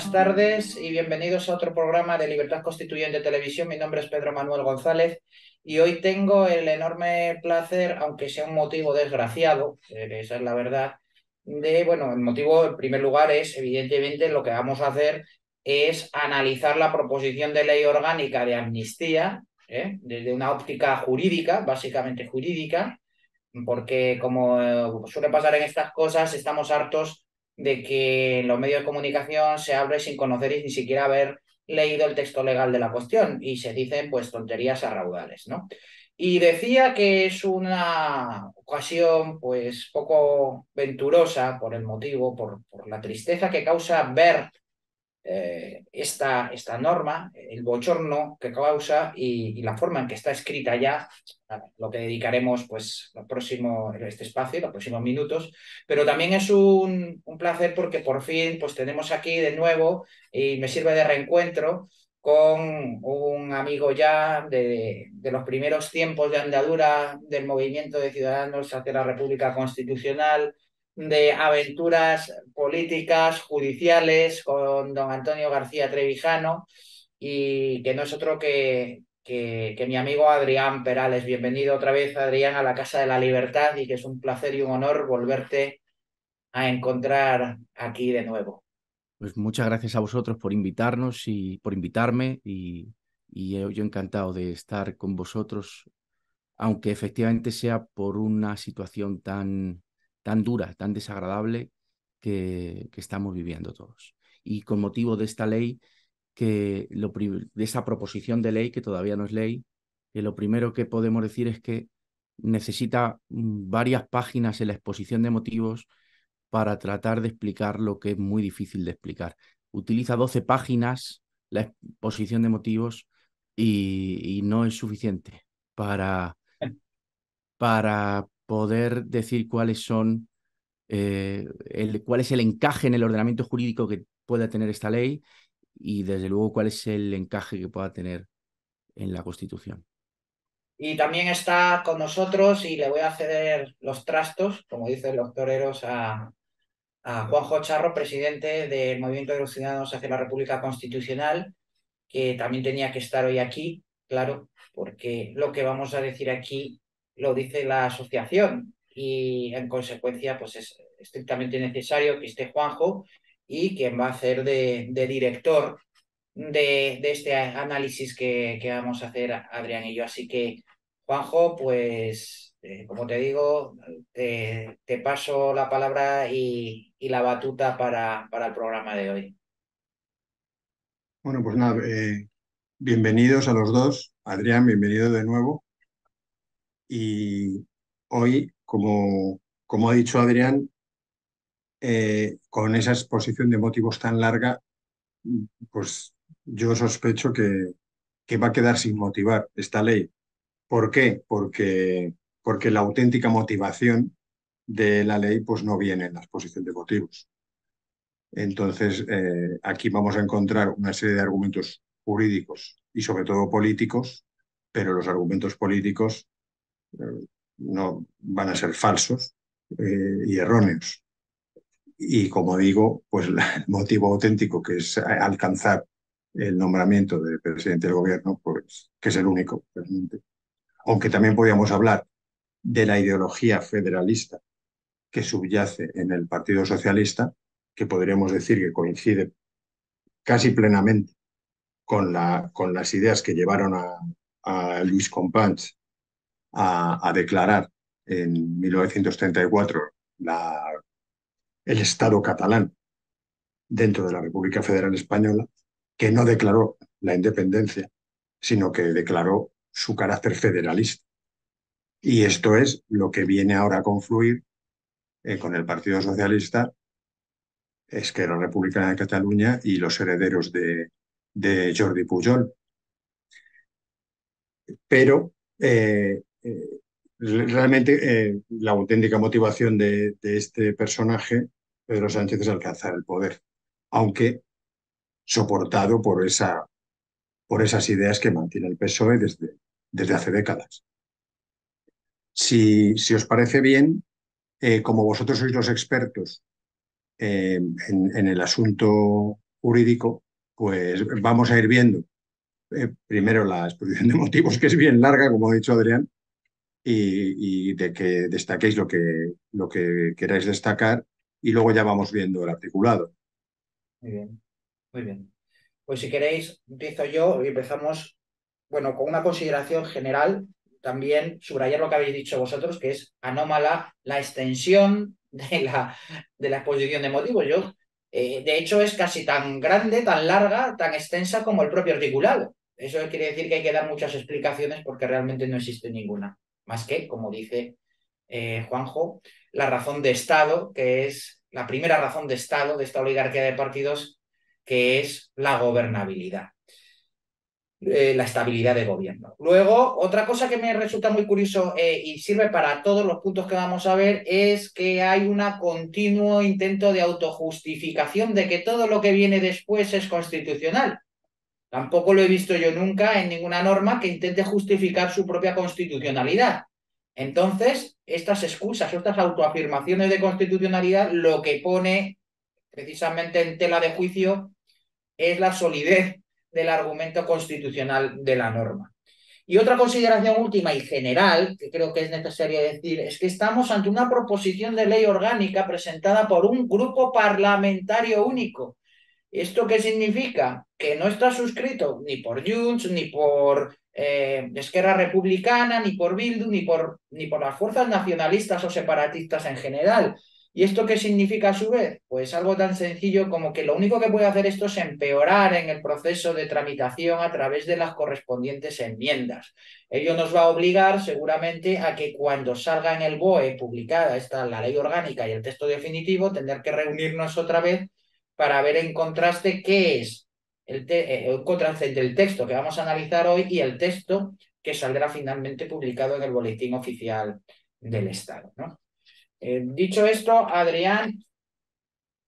buenas tardes y bienvenidos a otro programa de Libertad Constituyente Televisión. Mi nombre es Pedro Manuel González y hoy tengo el enorme placer, aunque sea un motivo desgraciado, eh, esa es la verdad, de, bueno, el motivo en primer lugar es, evidentemente, lo que vamos a hacer es analizar la proposición de ley orgánica de amnistía ¿eh? desde una óptica jurídica, básicamente jurídica, porque como eh, suele pasar en estas cosas, estamos hartos de que los medios de comunicación se hable sin conocer y ni siquiera haber leído el texto legal de la cuestión y se dicen pues tonterías a raudales, ¿no? Y decía que es una ocasión pues poco venturosa por el motivo, por, por la tristeza que causa ver eh, esta, esta, norma, el bochorno que causa y, la forma en que está escrita ya, lo que dedicaremos pues el próximo, este espacio, los próximos minutos, pero también es un, un, placer porque por fin pues tenemos aquí de nuevo y me sirve de reencuentro con un amigo ya de, de los primeros tiempos de andadura del movimiento de ciudadanos hacia la República Constitucional, de aventuras políticas, judiciales, con don Antonio García Trevijano, y que no es otro que, que, mi amigo Adrián Perales. Bienvenido otra vez, Adrián, a la Casa de la Libertad, y que es un placer y un honor volverte a encontrar aquí de nuevo. Pues muchas gracias a vosotros por invitarnos y por invitarme, y, y yo encantado de estar con vosotros, aunque efectivamente sea por una situación tan tan dura, tan desagradable que, que estamos viviendo todos. Y con motivo de esta ley, que lo, de esa proposición de ley, que todavía no es ley, que lo primero que podemos decir es que necesita mm, varias páginas en la exposición de motivos para tratar de explicar lo que es muy difícil de explicar. Utiliza 12 páginas la exposición de motivos y, y no es suficiente para, para poder decir cuáles son, eh, el, cuál es el encaje en el ordenamiento jurídico que pueda tener esta ley y desde luego cuál es el encaje que pueda tener en la Constitución. Y también está con nosotros y le voy a ceder los trastos, como dicen los toreros, a, a Juanjo Charro, presidente del Movimiento de los Ciudadanos hacia la República Constitucional, que también tenía que estar hoy aquí, claro, porque lo que vamos a decir aquí lo dice la asociación y en consecuencia pues es estrictamente necesario que esté Juanjo y quien va a hacer de, director de, este análisis que, vamos a hacer Adrián y yo. Así que Juanjo, pues eh, como te digo, te, paso la palabra y, y la batuta para, para, el programa de hoy. Bueno, pues nada, eh, bienvenidos a los dos. Adrián, bienvenido de nuevo. Y hoy, como, como ha dicho Adrián, eh, con esa exposición de motivos tan larga, pues yo sospecho que, que va a quedar sin motivar esta ley. ¿Por qué? Porque, porque la auténtica motivación de la ley pues no viene en la exposición de motivos. Entonces, eh, aquí vamos a encontrar una serie de argumentos jurídicos y sobre todo políticos, pero los argumentos políticos no van a ser falsos eh, y erróneos. Y como digo, pues el motivo auténtico que es alcanzar el nombramiento de presidente del gobierno, pues que es el único, realmente. Aunque también podríamos hablar de la ideología federalista que subyace en el Partido Socialista, que podríamos decir que coincide casi plenamente con, la, con las ideas que llevaron a, Luis Companys a, declarar en 1934 la, el Estado catalán dentro de la República Federal Española, que no declaró la independencia, sino que declaró su carácter federalista. Y esto es lo que viene ahora a confluir eh, con el Partido Socialista, es que la República de Cataluña y los herederos de, de Jordi Pujol. Pero eh, eh, realmente eh, la auténtica motivación de, este personaje, Pedro Sánchez, es alcanzar el poder, aunque soportado por, esa, por esas ideas que mantiene el PSOE desde, desde hace décadas. Si, si os parece bien, eh, como vosotros sois los expertos en, en, el asunto jurídico, pues vamos a ir viendo primero la exposición de motivos, que es bien larga, como ha dicho Adrián, y, de que destaquéis lo que, lo que queráis destacar y luego ya vamos viendo el articulado. Muy bien, muy bien. Pues si queréis, empiezo yo y empezamos, bueno, con una consideración general, también subrayar lo que habéis dicho vosotros, que es anómala la extensión de la, de la exposición de motivos. Yo, eh, de hecho, es casi tan grande, tan larga, tan extensa como el propio articulado. Eso quiere decir que hay que dar muchas explicaciones porque realmente no existe ninguna. Más que, como dice eh, Juanjo, la razón de Estado, que es la primera razón de Estado de esta oligarquía de partidos, que es la gobernabilidad. Eh, la estabilidad de gobierno. Luego, otra cosa que me resulta muy curioso eh, y sirve para todos los puntos que vamos a ver es que hay un continuo intento de autojustificación de que todo lo que viene después es constitucional. Tampoco lo he visto yo nunca en ninguna norma que intente justificar su propia constitucionalidad. Entonces, estas excusas, estas autoafirmaciones de constitucionalidad, lo que pone precisamente en tela de juicio es la solidez del argumento constitucional de la norma. Y otra consideración última y general, que creo que es necesario decir, es que estamos ante una proposición de ley orgánica presentada por un grupo parlamentario único. ¿Esto qué significa? Que no está suscrito ni por Junts, ni por eh, Esquerra Republicana, ni por Bildu, ni por, ni por las fuerzas nacionalistas o separatistas en general, ¿Y esto qué significa a su vez? Pues algo tan sencillo como que lo único que puede hacer esto es empeorar en el proceso de tramitación a través de las correspondientes enmiendas. Ello nos va a obligar seguramente a que cuando salga en el BOE publicada esta, la ley orgánica y el texto definitivo, tener que reunirnos otra vez para ver en contraste qué es el, eh, contraste entre texto que vamos a analizar hoy y el texto que saldrá finalmente publicado en el boletín oficial del Estado. Eh, dicho esto, Adrián,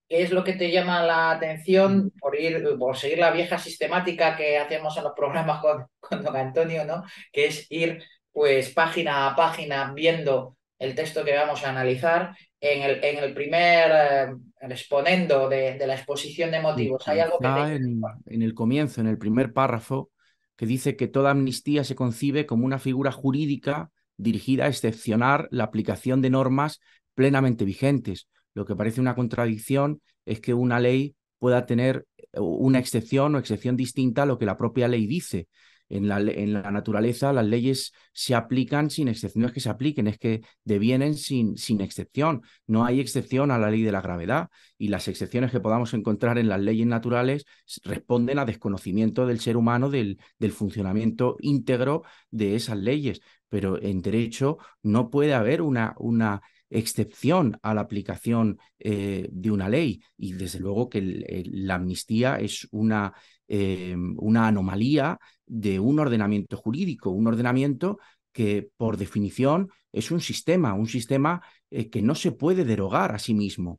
¿qué es lo que te llama la atención por ir, por seguir la vieja sistemática que hacemos en los programas con, con don Antonio, ¿no? Que es ir pues página a página viendo el texto que vamos a analizar. En el, en el primer eh, exponendo de, la exposición de motivos, ¿hay algo que en, en el comienzo, en el primer párrafo, que dice que toda amnistía se concibe como una figura jurídica dirigida a excepcionar la aplicación de normas plenamente vigentes. Lo que parece una contradicción es que una ley pueda tener una excepción o excepción distinta a lo que la propia ley dice. En la, en la, naturaleza las leyes se aplican sin excepción, no es que se apliquen, es que devienen sin, sin, excepción. No hay excepción a la ley de la gravedad y las excepciones que podamos encontrar en las leyes naturales responden a desconocimiento del ser humano del, del funcionamiento íntegro de esas leyes. Pero en derecho no puede haber una, una excepción a la aplicación eh, de una ley. Y desde luego que la amnistía es una, eh, una anomalía de un ordenamiento jurídico, un ordenamiento que por definición es un sistema, un sistema eh, que no se puede derogar a sí mismo.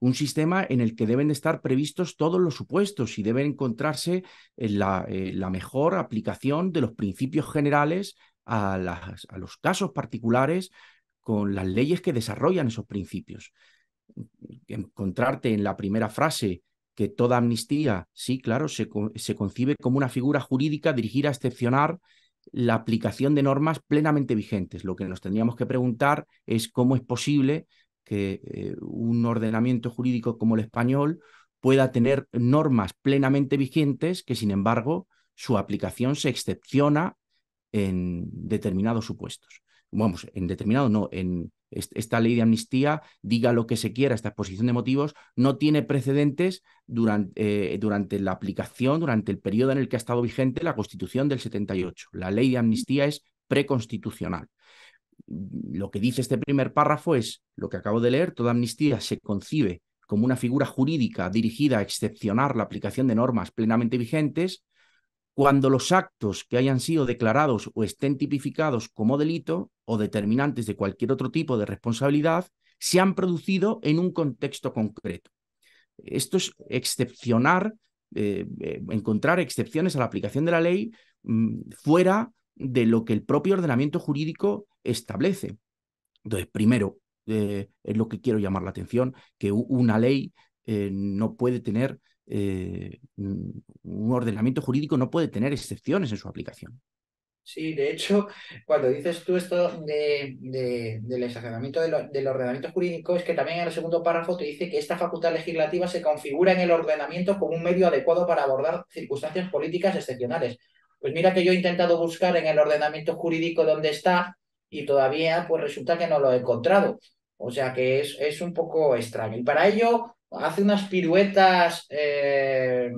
Un sistema en el que deben estar previstos todos los supuestos y deben encontrarse la, la mejor aplicación de los principios generales a los casos particulares con las leyes que desarrollan esos principios. Encontrarte en la primera frase que toda amnistía, sí, claro, se, se concibe como una figura jurídica dirigida a excepcionar la aplicación de normas plenamente vigentes. Lo que nos tendríamos que preguntar es cómo es posible que eh, un ordenamiento jurídico como el español pueda tener normas plenamente vigentes que, sin embargo, su aplicación se excepciona en determinados supuestos vamos, en determinado no, en esta ley de amnistía, diga lo que se quiera, esta exposición de motivos, no tiene precedentes durante, eh, durante la aplicación, durante el periodo en el que ha estado vigente la Constitución del 78. La ley de amnistía es preconstitucional. Lo que dice este primer párrafo es lo que acabo de leer, toda amnistía se concibe como una figura jurídica dirigida a excepcionar la aplicación de normas plenamente vigentes cuando los actos que hayan sido declarados o estén tipificados como delito o determinantes de cualquier otro tipo de responsabilidad se han producido en un contexto concreto. Esto es excepcionar, eh, eh, encontrar excepciones a la aplicación de la ley mm, fuera de lo que el propio ordenamiento jurídico establece. Entonces, primero, eh, es lo que quiero llamar la atención, que una ley no puede tener un ordenamiento jurídico no puede tener excepciones en su aplicación. Sí, de hecho, cuando dices tú esto de, del exageramiento del ordenamiento jurídico, es que también en el segundo párrafo te dice que esta facultad legislativa se configura en el ordenamiento como un medio adecuado para abordar circunstancias políticas excepcionales. Pues mira que yo he intentado buscar en el ordenamiento jurídico dónde está y todavía pues resulta que no lo he encontrado. O sea que es, es un poco extraño. Y para ello hace unas piruetas eh,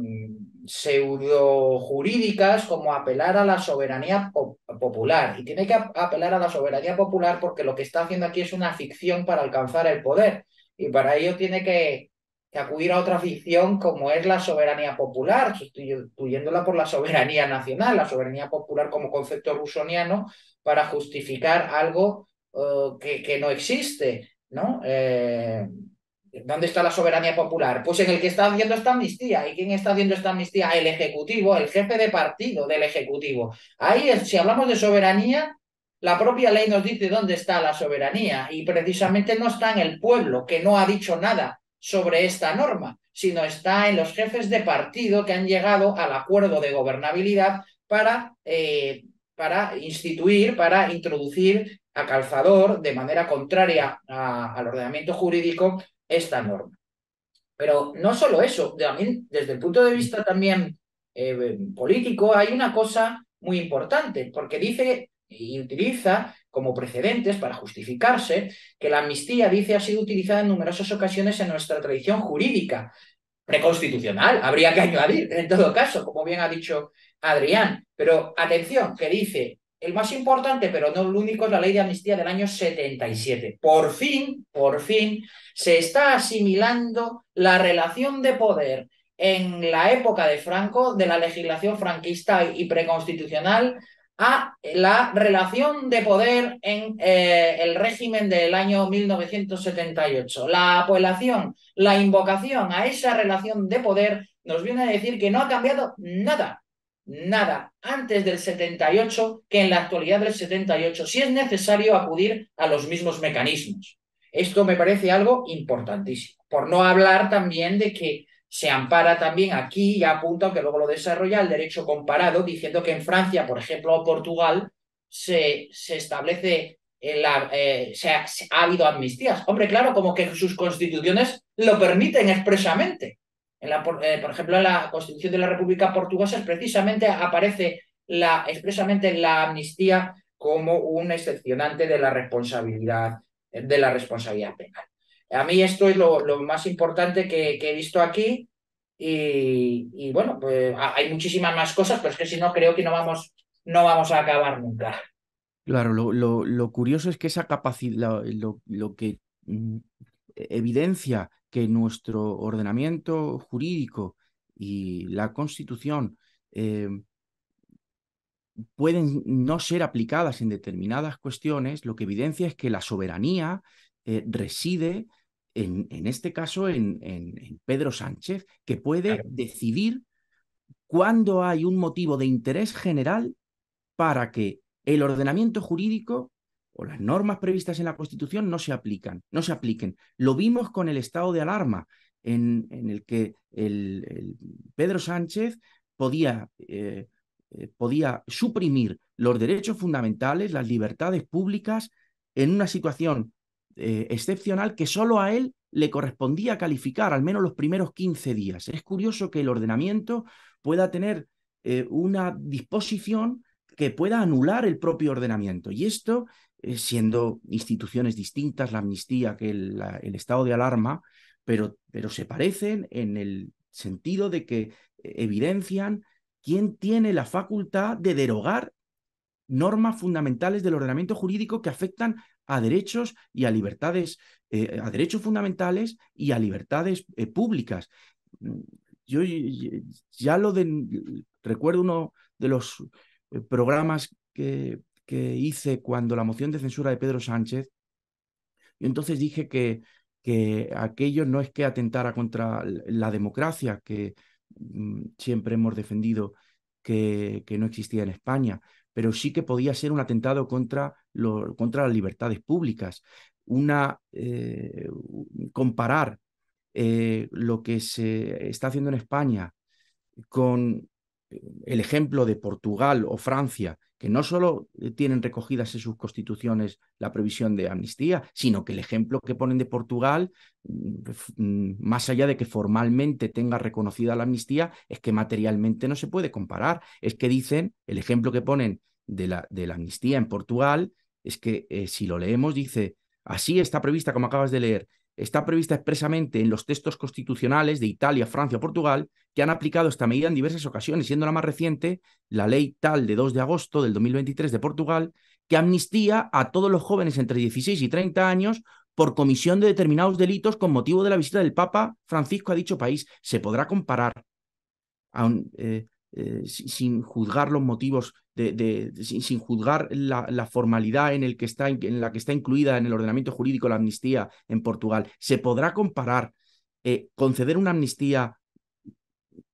pseudo jurídicas como apelar a la soberanía popular. Y tiene que apelar a la soberanía popular porque lo que está haciendo aquí es una ficción para alcanzar el poder. Y para ello tiene que, acudir a otra ficción como es la soberanía popular, sustituyéndola por la soberanía nacional, la soberanía popular como concepto rusoniano para justificar algo eh, que, que, no existe. ¿no? Eh, ¿Dónde está la soberanía popular? Pues en el que está haciendo esta amnistía. ¿Y quién está haciendo esta amnistía? El Ejecutivo, el jefe de partido del Ejecutivo. Ahí, si hablamos de soberanía, la propia ley nos dice dónde está la soberanía y precisamente no está en el pueblo, que no ha dicho nada sobre esta norma, sino está en los jefes de partido que han llegado al acuerdo de gobernabilidad para, eh, para instituir, para introducir a calzador de manera contraria al ordenamiento jurídico esta norma. Pero no solo eso, también desde el punto de vista también eh, político hay una cosa muy importante, porque dice y utiliza como precedentes para justificarse que la amnistía, dice, ha sido utilizada en numerosas ocasiones en nuestra tradición jurídica, preconstitucional, habría que añadir, en todo caso, como bien ha dicho Adrián. Pero atención, que dice, el más importante, pero no el único, es la ley de amnistía del año 77. Por fin, por fin, se está asimilando la relación de poder en la época de Franco, de la legislación franquista y preconstitucional, a la relación de poder en eh, el régimen del año 1978. La apelación, la invocación a esa relación de poder nos viene a decir que no ha cambiado nada nada antes del 78 que en la actualidad del 78, si es necesario acudir a los mismos mecanismos. Esto me parece algo importantísimo. Por no hablar también de que se ampara también aquí y apunta, que luego lo desarrolla, el derecho comparado, diciendo que en Francia, por ejemplo, o Portugal, se, se establece, la, eh, se ha habido amnistías. Hombre, claro, como que sus constituciones lo permiten expresamente. Eh, por, ejemplo, en la Constitución de la República Portuguesa precisamente aparece la, expresamente la amnistía como un excepcionante de la responsabilidad, de la responsabilidad penal. A mí esto es lo, más importante que, he visto aquí y, bueno, pues hay muchísimas más cosas, pero es que si no creo que no vamos, no vamos a acabar nunca. Claro, lo, lo curioso es que esa capacidad, lo, que mm, evidencia que nuestro ordenamiento jurídico y la Constitución eh, pueden no ser aplicadas en determinadas cuestiones, lo que evidencia es que la soberanía eh, reside, en, en, este caso, en, en, Pedro Sánchez, que puede decidir cuándo hay un motivo de interés general para que el ordenamiento jurídico o las normas previstas en la Constitución no se aplican, no se apliquen. Lo vimos con el estado de alarma, en, el que Pedro Sánchez podía, eh, eh, podía suprimir los derechos fundamentales, las libertades públicas, en una situación eh, excepcional que solo a él le correspondía calificar, al menos los primeros 15 días. Es curioso que el ordenamiento pueda tener una disposición que pueda anular el propio ordenamiento. Y esto siendo instituciones distintas, la amnistía que el, estado de alarma, pero, pero se parecen en el sentido de que evidencian quién tiene la facultad de derogar normas fundamentales del ordenamiento jurídico que afectan a derechos y a libertades, eh, a derechos fundamentales y a libertades eh, públicas. Yo ya lo de, recuerdo uno de los programas que que hice cuando la moción de censura de Pedro Sánchez, y entonces dije que, que aquello no es que atentara contra la democracia, que mm, siempre hemos defendido que, que, no existía en España, pero sí que podía ser un atentado contra, contra las libertades públicas. Una, eh, comparar eh, lo que se está haciendo en España con el ejemplo de Portugal o Francia, que no solo tienen recogidas en sus constituciones la previsión de amnistía, sino que el ejemplo que ponen de Portugal, mm, más allá de que formalmente tenga reconocida la amnistía, es que materialmente no se puede comparar. Es que dicen, el ejemplo que ponen de la, de la amnistía en Portugal, es que eh, si lo leemos, dice, así está prevista, como acabas de leer, está prevista expresamente en los textos constitucionales de Italia, Francia o Portugal, que han aplicado esta medida en diversas ocasiones, siendo la más reciente la ley tal de 2 de agosto del 2023 de Portugal, que amnistía a todos los jóvenes entre 16 y 30 años por comisión de determinados delitos con motivo de la visita del Papa Francisco a dicho país. Se podrá comparar, eh, eh, sin juzgar los motivos de, sin, juzgar la, formalidad en, la que está incluida en el ordenamiento jurídico la amnistía en Portugal, ¿se podrá comparar eh, conceder una amnistía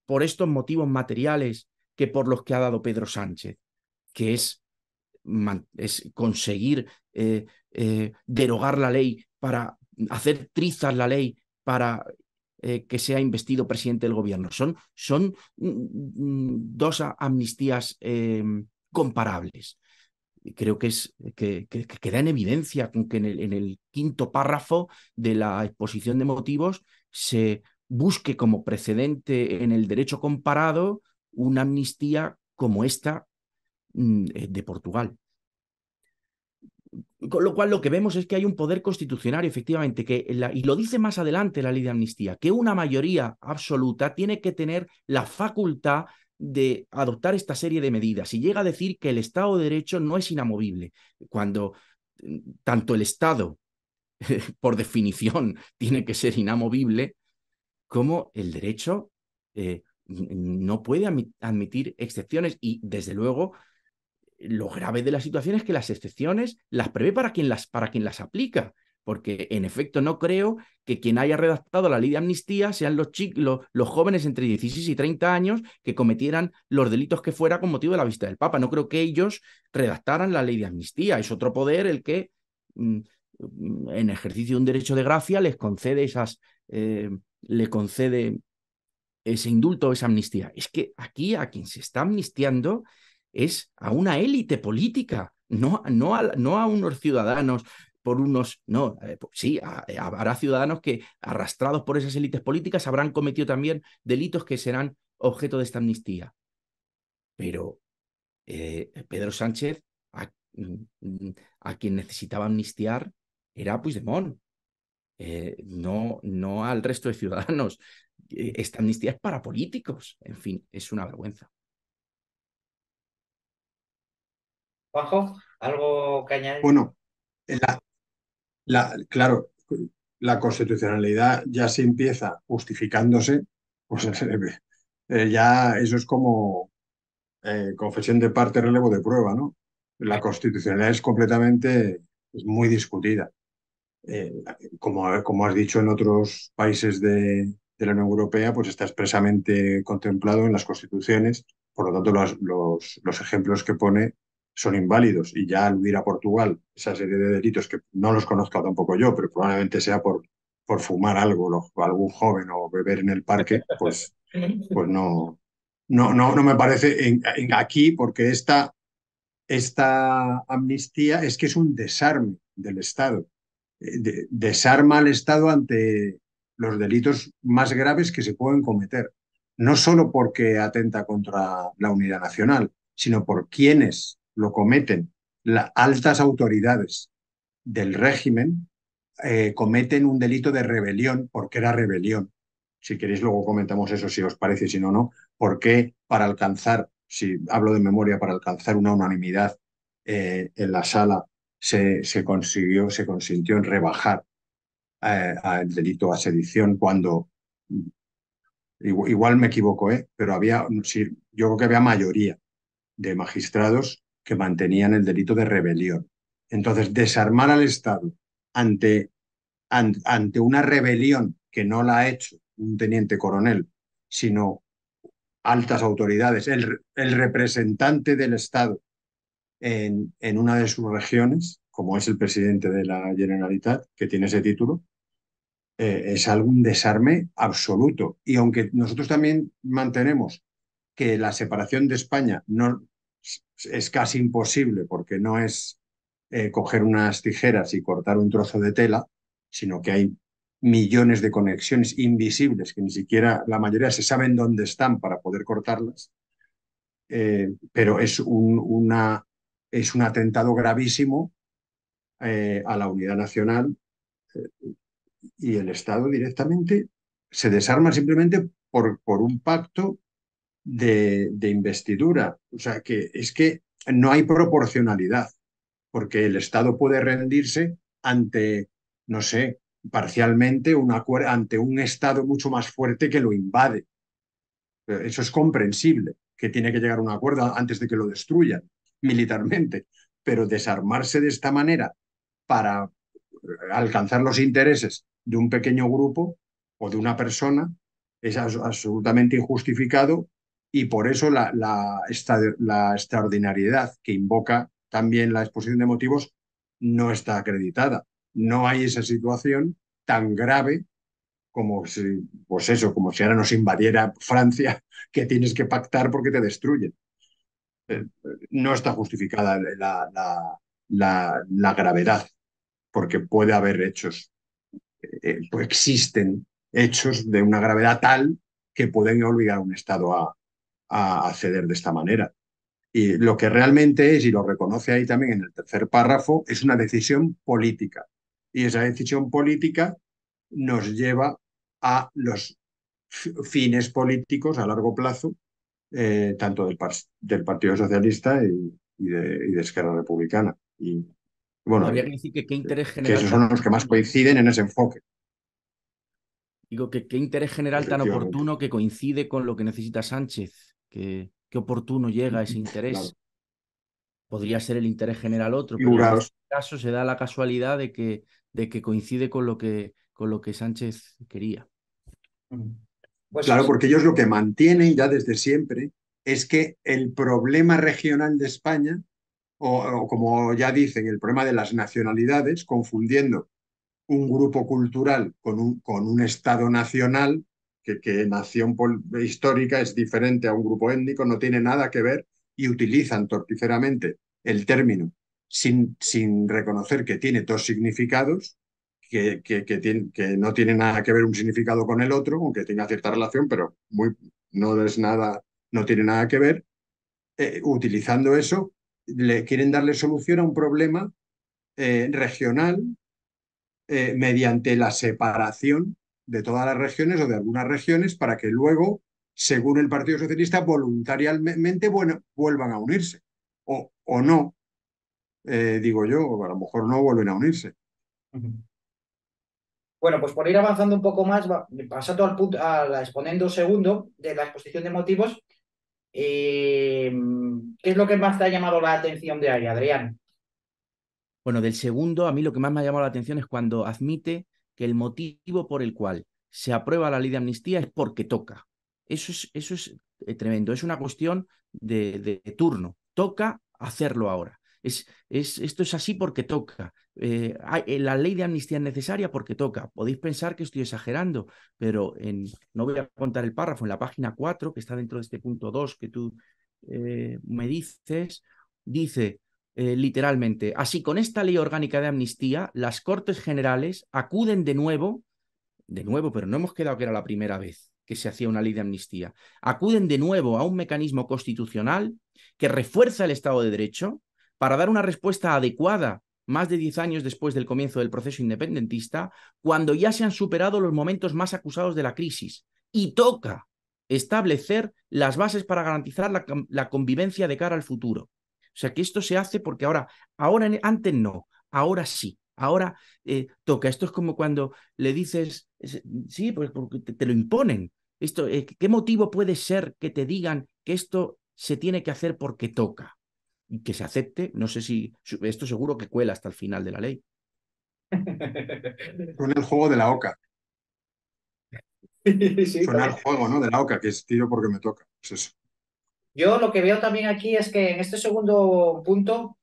por estos motivos materiales que por los que ha dado Pedro Sánchez, que es, es conseguir eh, eh, derogar la ley para hacer trizas la ley para eh, que sea investido presidente del gobierno. Son, son mm, mm, dos amnistías em, comparables. Creo que, es, que, que, queda en evidencia que en el, en el quinto párrafo de la exposición de motivos se busque como precedente en el derecho comparado una amnistía como esta mm, eh, de Portugal. Con lo cual lo que vemos es que hay un poder constitucional, efectivamente, que y lo dice más adelante la ley de amnistía, que una mayoría absoluta tiene que tener la facultad de adoptar esta serie de medidas y llega a decir que el Estado de Derecho no es inamovible, cuando mm, tanto el Estado, por definición, tiene que ser inamovible, como el derecho eh, no puede admitir excepciones y, desde luego, lo grave de la situación es que las excepciones las prevé para quien las, para quien las aplica, porque en efecto no creo que quien haya redactado la ley de amnistía sean los, los jóvenes entre 16 y 30 años que cometieran los delitos que fuera con motivo de la vista del Papa. No creo que ellos redactaran la ley de amnistía. Es otro poder el que, mm, en ejercicio de un derecho de gracia, les concede esas, eh, le concede ese indulto esa amnistía. Es que aquí a quien se está amnistiando es a una élite política, no, no, a, no a unos ciudadanos por unos, no, eh, sí, eh, habrá ciudadanos que arrastrados por esas élites políticas habrán cometido también delitos que serán objeto de esta amnistía. Pero eh, Pedro Sánchez, a, mm, a, quien necesitaba amnistiar, era Puigdemont, no, no al resto de ciudadanos. Esta amnistía es para políticos. En fin, es una vergüenza. Juanjo, ¿algo que añadir? Bueno, la, claro, la constitucionalidad ya se empieza justificándose, pues eh, ya eso es como eh, confesión de parte, relevo de prueba, ¿no? La constitucionalidad es completamente, es muy discutida. Eh, como, como has dicho en otros países de, de, la Unión Europea, pues está expresamente contemplado en las constituciones, por lo tanto los, los, los ejemplos que pone son inválidos y ya al huir a Portugal esa serie de delitos que no los conozco tampoco yo, pero probablemente sea por, por fumar algo, o algún joven o beber en el parque, pues, pues no, no, no, no me parece aquí porque esta, esta amnistía es que es un desarme del Estado. Eh, desarma al Estado ante los delitos más graves que se pueden cometer. No solo porque atenta contra la unidad nacional, sino por quienes lo cometen las altas autoridades del régimen, eh, cometen un delito de rebelión porque era rebelión. Si queréis, luego comentamos eso, si os parece, si no, no. Porque para alcanzar, si hablo de memoria, para alcanzar una unanimidad eh, en la sala, se, se, consiguió, se consintió en rebajar eh, el delito a sedición cuando igual, me equivoco, ¿eh? pero había, yo creo que había mayoría de magistrados que mantenían el delito de rebelión. Entonces, desarmar al Estado ante, ante una rebelión que no la ha hecho un teniente coronel, sino altas autoridades, el, el representante del Estado en, en, una de sus regiones, como es el presidente de la Generalitat, que tiene ese título, eh, es algún desarme absoluto. Y aunque nosotros también mantenemos que la separación de España no es casi imposible porque no es eh, coger unas tijeras y cortar un trozo de tela, sino que hay millones de conexiones invisibles que ni siquiera la mayoría se saben dónde están para poder cortarlas, eh, pero es un, es un atentado gravísimo eh, a la unidad nacional y el Estado directamente se desarma simplemente por, por un pacto de, investidura. O sea, que es que no hay proporcionalidad, porque el Estado puede rendirse ante, no sé, parcialmente una, ante un Estado mucho más fuerte que lo invade. Eso es comprensible, que tiene que llegar a un acuerdo antes de que lo destruyan militarmente, pero desarmarse de esta manera para alcanzar los intereses de un pequeño grupo o de una persona es absolutamente injustificado y por eso la, la, la extraordinariedad que invoca también la exposición de motivos no está acreditada. No hay esa situación tan grave como si, pues eso, como si ahora nos invadiera Francia, que tienes que pactar porque te destruyen. Eh, no está justificada la, la, la, gravedad, porque puede haber hechos, eh, pues existen hechos de una gravedad tal que pueden obligar a un Estado a, a, ceder de esta manera. Y lo que realmente es, y lo reconoce ahí también en el tercer párrafo, es una decisión política. Y esa decisión política nos lleva a los fines políticos a largo plazo, eh, tanto del, del, Partido Socialista y, de, y, de, Esquerra Republicana. Y bueno, Habría que decir que qué interés general. Que esos son los que más coinciden en ese enfoque. Digo que qué interés general tan oportuno que coincide con lo que necesita Sánchez. Que, qué oportuno llega ese interés. Podría ser el interés general otro, pero en este caso se da la casualidad de que, de que coincide con lo que, con lo que Sánchez quería. Pues claro, porque ellos lo que mantienen ya desde siempre es que el problema regional de España, o, como ya dicen, el problema de las nacionalidades, confundiendo un grupo cultural con un, con un Estado nacional, que, que nación histórica es diferente a un grupo étnico, no tiene nada que ver y utilizan torticeramente el término sin, sin reconocer que tiene dos significados, que, que, que, que, no tiene nada que ver un significado con el otro, aunque tenga cierta relación, pero muy, no es nada, no tiene nada que ver. Eh, utilizando eso, le quieren darle solución a un problema eh, regional eh, mediante la separación de todas las regiones o de algunas regiones para que luego, según el Partido Socialista, voluntariamente bueno, vuelvan a unirse. O, o no, eh, digo yo, a lo mejor no vuelven a unirse. Bueno, pues por ir avanzando un poco más, pasando al punto, a la exponendo segundo de la exposición de motivos, eh, ¿qué es lo que más te ha llamado la atención de ahí, Adrián? Bueno, del segundo, a mí lo que más me ha llamado la atención es cuando admite que el motivo por el cual se aprueba la ley de amnistía es porque toca. Eso es, eso es eh, tremendo, es una cuestión de, de, turno. Toca hacerlo ahora. Es, es, esto es así porque toca. Eh, eh, la ley de amnistía es necesaria porque toca. Podéis pensar que estoy exagerando, pero en, no voy a contar el párrafo, en la página 4, que está dentro de este punto 2 que tú me dices, dice, eh, literalmente. Así, con esta ley orgánica de amnistía, las Cortes Generales acuden de nuevo, de nuevo, pero no hemos quedado que era la primera vez que se hacía una ley de amnistía, acuden de nuevo a un mecanismo constitucional que refuerza el Estado de Derecho para dar una respuesta adecuada más de diez años después del comienzo del proceso independentista, cuando ya se han superado los momentos más acusados de la crisis. Y toca establecer las bases para garantizar la, la convivencia de cara al futuro. O sea que esto se hace porque ahora, ahora antes no, ahora sí, ahora eh, toca. Esto es como cuando le dices, sí, pues porque te, te lo imponen. Esto, eh, ¿Qué motivo puede ser que te digan que esto se tiene que hacer porque toca? Y que se acepte, no sé si, esto seguro que cuela hasta el final de la ley. Con el juego de la OCA. Sí, Suena el juego, ¿no? De la OCA, que es tiro porque me toca. Pues eso. Yo lo que veo también aquí es que en este segundo punto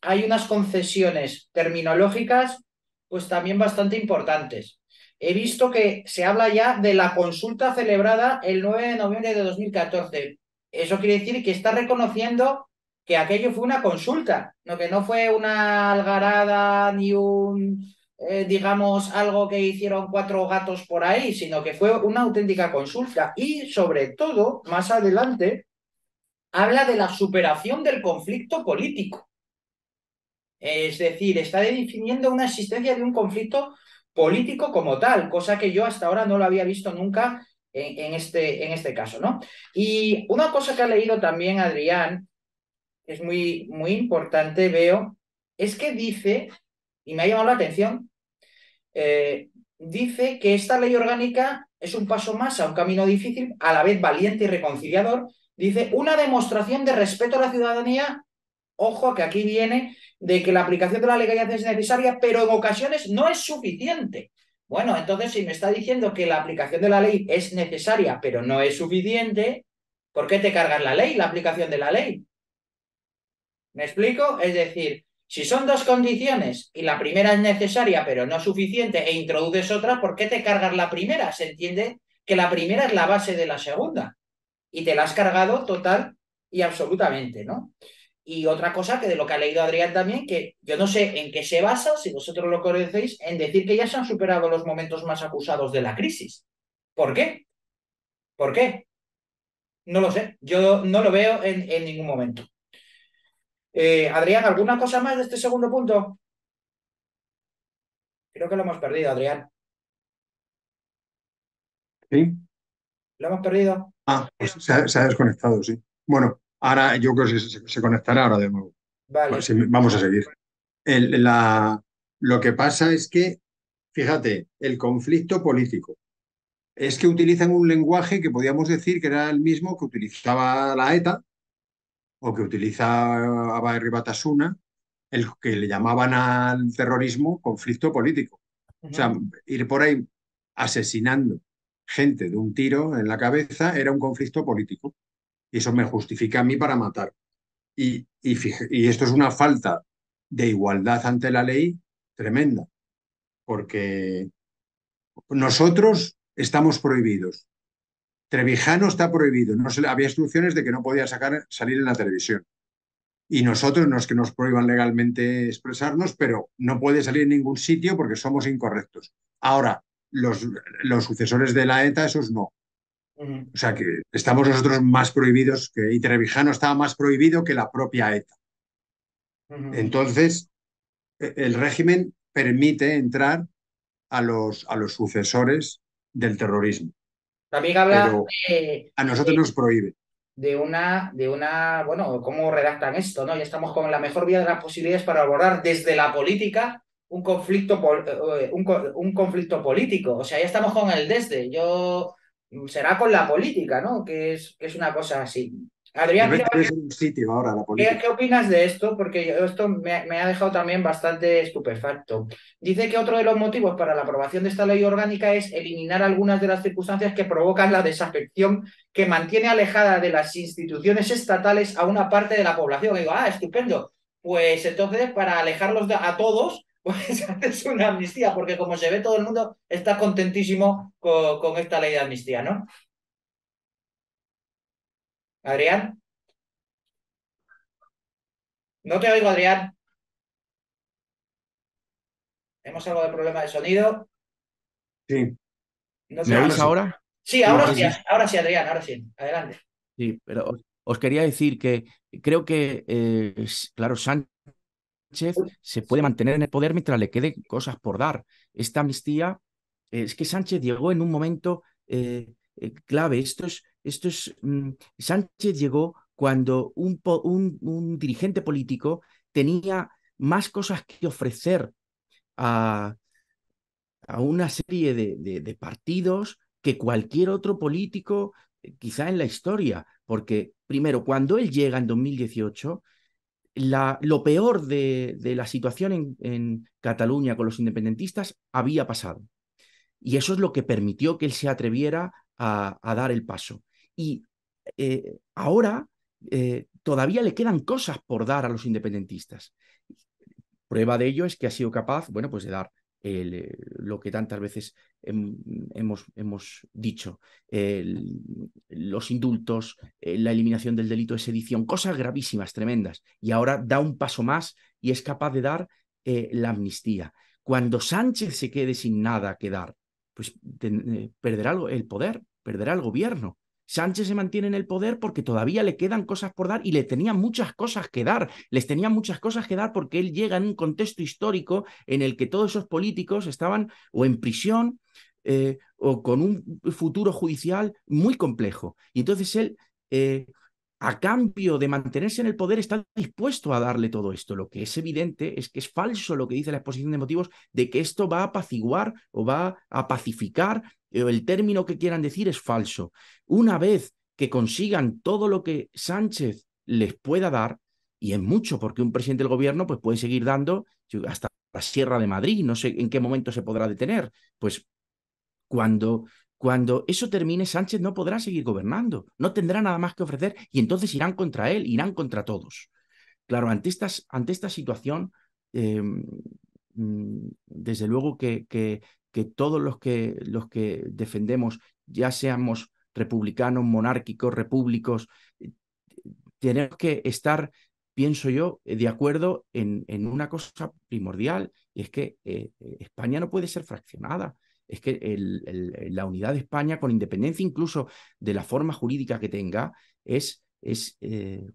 hay unas concesiones terminológicas pues también bastante importantes. he visto que se habla ya de la consulta celebrada el 9 de noviembre de 2014. Eso quiere decir que está reconociendo que aquello fue una consulta, no que no fue una algarada ni un, eh, digamos, algo que hicieron cuatro gatos por ahí, sino que fue una auténtica consulta. Y sobre todo, más adelante, habla de la superación del conflicto político. Es decir, está definiendo una existencia de un conflicto político como tal, cosa que yo hasta ahora no lo había visto nunca en, este, en este caso, ¿no? Y una cosa que ha leído también Adrián, es muy, muy importante, veo, es que dice, y me ha llamado la atención, eh, dice que esta ley orgánica es un paso más a un camino difícil, a la vez valiente y reconciliador. Dice, una demostración de respeto a la ciudadanía, ojo que aquí viene de que la aplicación de la legalidad es necesaria, pero en ocasiones no es suficiente. Bueno, entonces si me está diciendo que la aplicación de la ley es necesaria, pero no es suficiente, ¿por qué te cargas la ley, la aplicación de la ley? ¿Me explico? Es decir, si son dos condiciones y la primera es necesaria, pero no suficiente, e introduces otra, ¿por qué te cargas la primera? Se entiende que la primera es la base de la segunda y te la has cargado total y absolutamente, ¿no? Y otra cosa que de lo que ha leído Adrián también, que yo no sé en qué se basa, si vosotros lo conocéis, en decir que ya se han superado los momentos más acusados de la crisis. ¿Por qué? ¿Por qué? No lo sé, yo no lo veo en, ningún momento. Eh, Adrián, ¿alguna cosa más de este segundo punto? Creo que lo hemos perdido, Adrián. ¿Sí? ¿Lo hemos perdido? Ah, pues se ha desconectado, sí. Bueno, Ahora yo creo que se, conectará ahora de nuevo. Vale. vamos a seguir. la, lo que pasa es que, fíjate, el conflicto político es que utilizan un lenguaje que podíamos decir que era el mismo que utilizaba la ETA o que utilizaba Batasuna, el que le llamaban al terrorismo conflicto político. O sea, ir por ahí asesinando gente de un tiro en la cabeza era un conflicto político y eso me justifica a mí para matar. Y, esto es una falta de igualdad ante la ley tremenda, porque nosotros estamos prohibidos. Trevijano está prohibido. No había instrucciones de que no podía sacar, salir en la televisión. Y nosotros no es que nos prohíban legalmente expresarnos, pero no puede salir en ningún sitio porque somos incorrectos. Ahora, los, los sucesores de la ETA, esos no. O sea que estamos nosotros más prohibidos que y Trevijano estaba más prohibido que la propia ETA. Entonces, e, el régimen permite entrar a los, a los sucesores del terrorismo. También habla a nosotros nos prohíbe. De una, de una, bueno, ¿cómo redactan esto? ¿no? Ya estamos con la mejor vía de las posibilidades para abordar desde la política un conflicto, eh, un, un conflicto político. O sea, ya estamos con el desde. Yo será con la política, ¿no? Que es, es una cosa así. Adrián, sitio ahora, ¿qué, opinas de esto? Porque esto me, ha dejado también bastante estupefacto. Dice que otro de los motivos para la aprobación de esta ley orgánica es eliminar algunas de las circunstancias que provocan la desafección que mantiene alejada de las instituciones estatales a una parte de la población. Y digo, ah, estupendo. Pues entonces, para alejarlos a todos, pues haces una amnistía, porque como se ve todo el mundo está contentísimo con, esta ley de amnistía, ¿no? Adrián. No te oigo, Adrián. ¿Tenemos algo de problema de sonido? Sí. ¿Me oís ahora? Sí, ahora sí, ahora sí, Adrián, ahora sí. Adelante. Sí, pero os, quería decir que creo que, eh, claro, Sánchez se puede mantener en el poder mientras le queden cosas por dar. Esta amnistía, es que Sánchez llegó en un momento eh, eh, clave. Esto es, esto es mm, Sánchez llegó cuando un, dirigente político tenía más cosas que ofrecer a, una serie de, de, partidos que cualquier otro político eh, quizá en la historia, porque primero, cuando él llega en 2018, lo peor de, la situación en, Cataluña con los independentistas había pasado. Y eso es lo que permitió que él se atreviera a, dar el paso. Y eh, ahora eh, todavía le quedan cosas por dar a los independentistas. Prueba de ello es que ha sido capaz, bueno, pues de dar lo que tantas veces hemos, hemos dicho, los indultos, la eliminación del delito de sedición, cosas gravísimas, tremendas. Y ahora da un paso más y es capaz de dar la amnistía. Cuando Sánchez se quede sin nada que dar, pues perderá el poder, perderá el gobierno. Sánchez se mantiene en el poder porque todavía le quedan cosas por dar y le tenía muchas cosas que dar. Les tenía muchas cosas que dar porque él llega en un contexto histórico en el que todos esos políticos estaban o en prisión eh, o con un futuro judicial muy complejo. Y entonces él eh, a cambio de mantenerse en el poder, está dispuesto a darle todo esto. Lo que es evidente es que es falso lo que dice la exposición de motivos de que esto va a apaciguar o va a pacificar, o el término que quieran decir es falso. Una vez que consigan todo lo que Sánchez les pueda dar, y es mucho, porque un presidente del gobierno pues, puede seguir dando hasta la Sierra de Madrid, no sé en qué momento se podrá detener, pues cuando cuando eso termine, Sánchez no podrá seguir gobernando, no tendrá nada más que ofrecer y entonces irán contra él, irán contra todos. Claro, ante, estas, ante esta situación, em, mm, desde luego que, que, todos los que, los que defendemos, ya seamos republicanos, monárquicos, repúblicos, eh, tenemos que estar, pienso yo, de acuerdo en, en una cosa primordial, y es que eh, España no puede ser fraccionada es que la unidad de España, con independencia incluso de la forma jurídica que tenga, es, es, eh,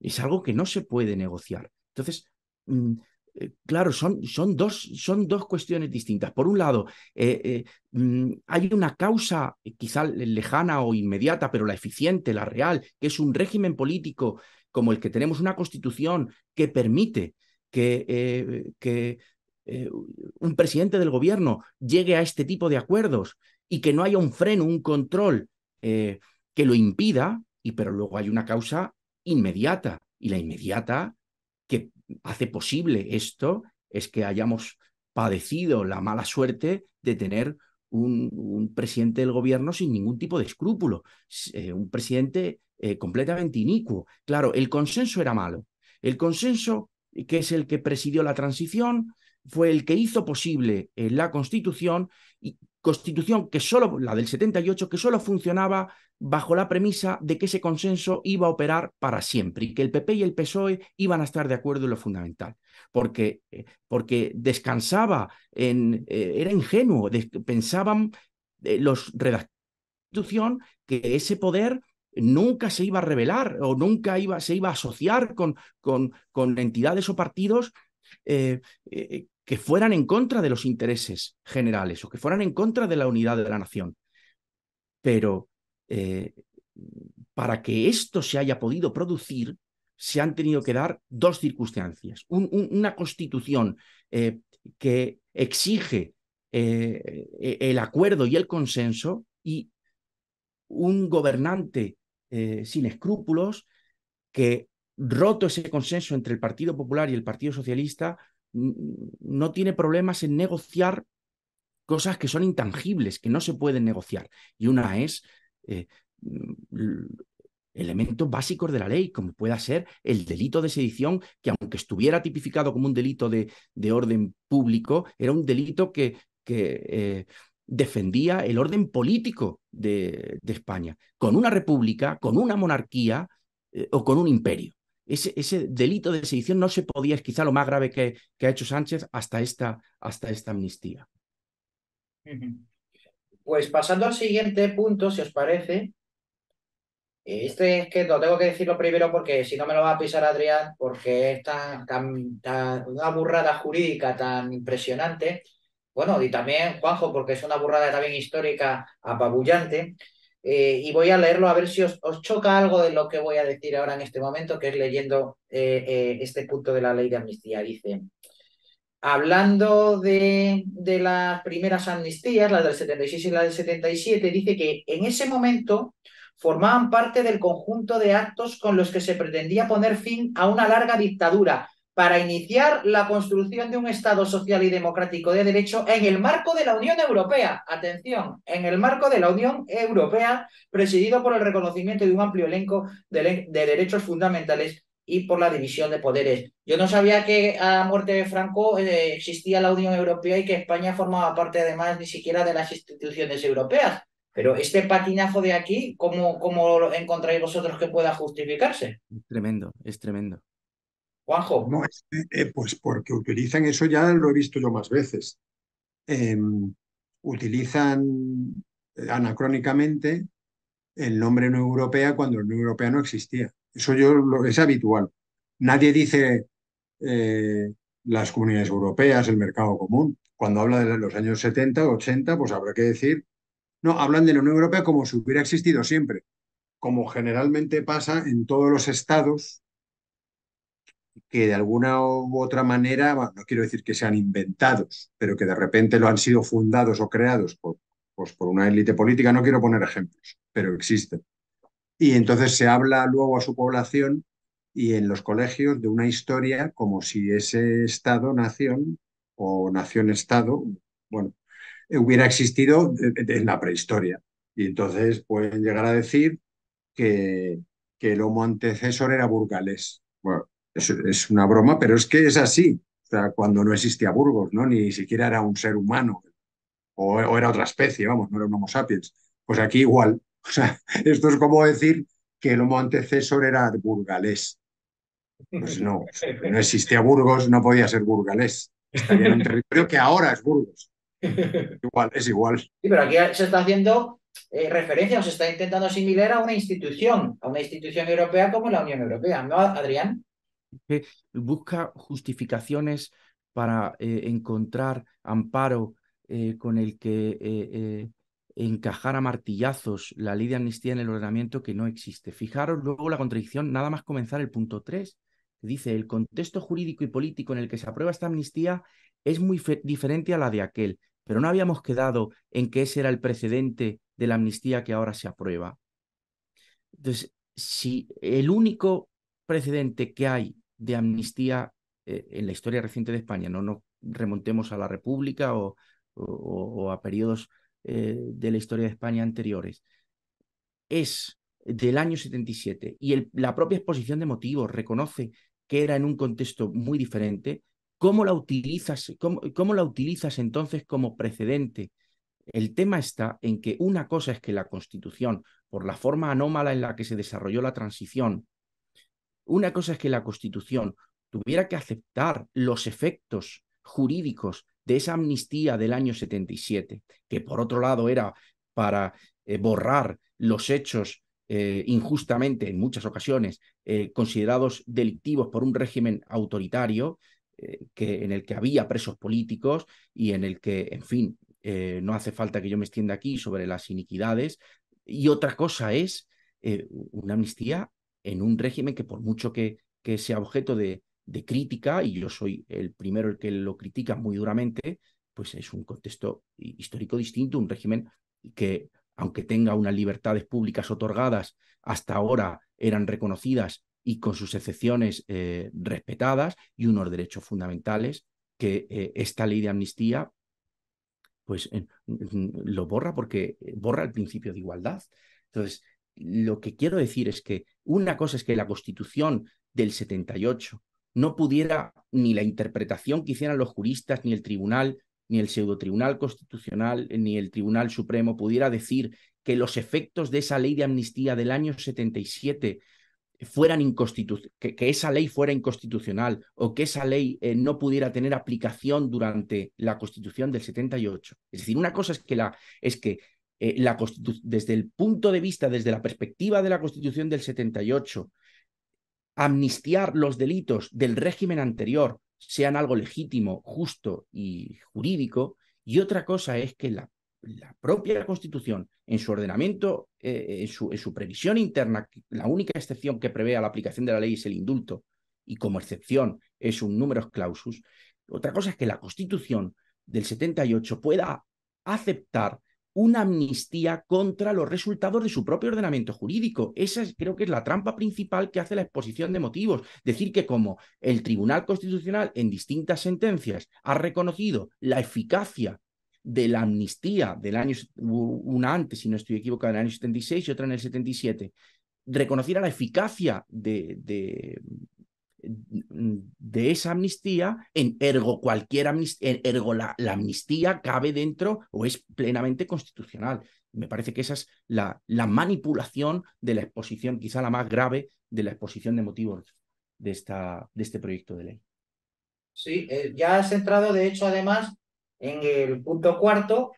es algo que no se puede negociar. Entonces, mm, eh, claro, son, son, dos, son, dos, cuestiones distintas. Por un lado, eh, mm, hay una causa quizá lejana o inmediata, pero la eficiente, la real, que es un régimen político como el que tenemos una constitución que permite que, que eh, un presidente del gobierno llegue a este tipo de acuerdos y que no haya un freno, un control eh, que lo impida, y pero luego hay una causa inmediata, y la inmediata que hace posible esto es que hayamos padecido la mala suerte de tener un, presidente del gobierno sin ningún tipo de escrúpulo, eh, un presidente completamente inicuo. Claro, el consenso era malo. El consenso, que es el que presidió la transición, fue el que hizo posible eh, la Constitución, y Constitución que solo, la del 78, que solo funcionaba bajo la premisa de que ese consenso iba a operar para siempre y que el PP y el PSOE iban a estar de acuerdo en lo fundamental, porque, eh, porque descansaba en, eh, era ingenuo, pensaban los redactores que ese poder nunca se iba a revelar o nunca iba, se iba a asociar con, con, con entidades o partidos que fueran en contra de los intereses generales o que fueran en contra de la unidad de la nación. Pero eh, para que esto se haya podido producir, se han tenido que dar dos circunstancias. una constitución eh, que exige eh, el acuerdo y el consenso y un gobernante sin escrúpulos que, roto ese consenso entre el Partido Popular y el Partido Socialista, no tiene problemas en negociar cosas que son intangibles, que no se pueden negociar. Y una es eh, elementos básicos de la ley, como pueda ser el delito de sedición, que aunque estuviera tipificado como un delito de, de orden público, era un delito que, que eh, defendía el orden político de, de, España, con una república, con una monarquía eh, o con un imperio ese, delito de sedición no se podía, es quizá lo más grave que, que ha hecho Sánchez hasta esta, hasta esta amnistía. Pues pasando al siguiente punto, si os parece, este es que lo tengo que decirlo primero porque si no me lo va a pisar Adrián, porque es tan, una burrada jurídica tan impresionante. Bueno, y también Juanjo, porque es una burrada también histórica apabullante. Eh, y voy a leerlo a ver si os, choca algo de lo que voy a decir ahora en este momento, que es leyendo eh, eh, este punto de la ley de amnistía. Dice, hablando de, de, las primeras amnistías, las del 76 y la del 77, dice que en ese momento formaban parte del conjunto de actos con los que se pretendía poner fin a una larga dictadura para iniciar la construcción de un Estado social y democrático de derecho en el marco de la Unión Europea. Atención, en el marco de la Unión Europea, presidido por el reconocimiento de un amplio elenco de, derechos fundamentales y por la división de poderes. Yo no sabía que a muerte de Franco eh, existía la Unión Europea y que España formaba parte además ni siquiera de las instituciones europeas. Pero este patinazo de aquí, ¿cómo, cómo encontráis vosotros que pueda justificarse? Tremendo, es tremendo. No, eh, pues porque utilizan eso, ya lo he visto yo más veces. Em, utilizan anacrónicamente el nombre Unión Europea cuando la Unión Europea no existía. Eso yo lo, es habitual. Nadie dice eh, las comunidades europeas, el mercado común. Cuando habla de los años 70 o 80, pues habrá que decir, no, hablan de la Unión Europea como si hubiera existido siempre, como generalmente pasa en todos los estados que de alguna u otra manera, no quiero decir que sean inventados, pero que de repente lo han sido fundados o creados por, pues por una élite política. No quiero poner ejemplos, pero existen. Y entonces se habla luego a su población y en los colegios de una historia como si ese Estado-nación o nación-Estado, bueno, hubiera existido en la prehistoria. Y entonces pueden llegar a decir que, que el homo antecesor era burgalés. Bueno, es, una broma, pero es que es así. O sea, cuando no existía Burgos, ¿no? Ni siquiera era un ser humano, o, era otra especie, vamos, no era un Homo sapiens. Pues aquí igual. O sea, esto es como decir que el Homo antecesor era burgalés. Pues no, no existía Burgos, no podía ser burgalés. Estaría en un territorio que ahora es Burgos. Igual, es igual. Sí, pero aquí se está haciendo eh, referencia, o se está intentando asimilar a una institución, a una institución europea como la Unión Europea, ¿no, Adrián? Busca justificaciones para eh, encontrar amparo eh, con el que eh, encajar a martillazos la ley de amnistía en el ordenamiento que no existe. Fijaros luego la contradicción, nada más comenzar el punto 3, que dice, el contexto jurídico y político en el que se aprueba esta amnistía es muy diferente a la de aquel, pero no habíamos quedado en que ese era el precedente de la amnistía que ahora se aprueba. Entonces, si el único precedente que hay de amnistía eh, en la historia reciente de España, no nos remontemos a la República o, a periodos eh, de la historia de España anteriores, es del año 77 y la propia exposición de motivos reconoce que era en un contexto muy diferente, ¿cómo la utilizas, cómo la utilizas entonces como precedente? El tema está en que una cosa es que la Constitución, por la forma anómala en la que se desarrolló la transición, una cosa es que la Constitución tuviera que aceptar los efectos jurídicos de esa amnistía del año 77, que por otro lado era para eh, borrar los hechos eh, injustamente, en muchas ocasiones, eh, considerados delictivos por un régimen autoritario, que, en el que había presos políticos y en el que, en fin, no hace falta que yo me extienda aquí sobre las iniquidades. Y otra cosa es una amnistía en un régimen que por mucho que, sea objeto de, crítica, y yo soy el primero el que lo critica muy duramente, pues es un contexto histórico distinto, un régimen que, aunque tenga unas libertades públicas otorgadas, hasta ahora eran reconocidas y con sus excepciones eh, respetadas, y unos derechos fundamentales que eh, esta ley de amnistía pues lo borra porque borra el principio de igualdad. Entonces, lo que quiero decir es que una cosa es que la Constitución del 78 no pudiera ni la interpretación que hicieran los juristas, ni el tribunal, ni el pseudo-tribunal constitucional, ni el Tribunal Supremo pudiera decir que los efectos de esa ley de amnistía del año 77 fueran inconstitucionales, que, esa ley fuera inconstitucional o que esa ley eh, no pudiera tener aplicación durante la Constitución del 78. Es decir, una cosa es que, la, es que eh, desde el punto de vista, desde la perspectiva de la Constitución del 78, amnistiar los delitos del régimen anterior sean algo legítimo, justo y jurídico, y otra cosa es que la, propia Constitución, en su ordenamiento, eh, en, su, en su previsión interna, la única excepción que prevé a la aplicación de la ley es el indulto, y como excepción es un número clausus, otra cosa es que la Constitución del 78 pueda aceptar una amnistía contra los resultados de su propio ordenamiento jurídico. Esa creo que es la trampa principal que hace la exposición de motivos. Decir que como el Tribunal Constitucional en distintas sentencias ha reconocido la eficacia de la amnistía del año, una antes, si no estoy equivocado, en el año 76 y otra en el 77, reconociera la eficacia de esa amnistía, en ergo cualquier amnistía, ergo la, amnistía cabe dentro o es plenamente constitucional. Me parece que esa es la, la manipulación de la exposición, quizá la más grave de la exposición de motivos de, esta, de este proyecto de ley. Sí, eh, ya has entrado, de hecho, además, en el punto cuarto,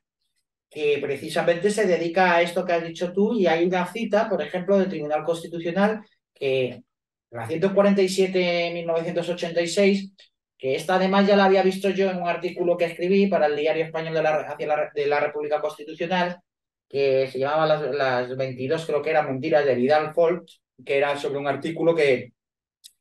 que precisamente se dedica a esto que has dicho tú, y hay una cita, por ejemplo, del Tribunal Constitucional, que la 147-1986, que esta además ya la había visto yo en un artículo que escribí para el Diario Español de la, de la República Constitucional, que se llamaba las, las 22, creo que eran mentiras de Vidal Folk, que era sobre un artículo que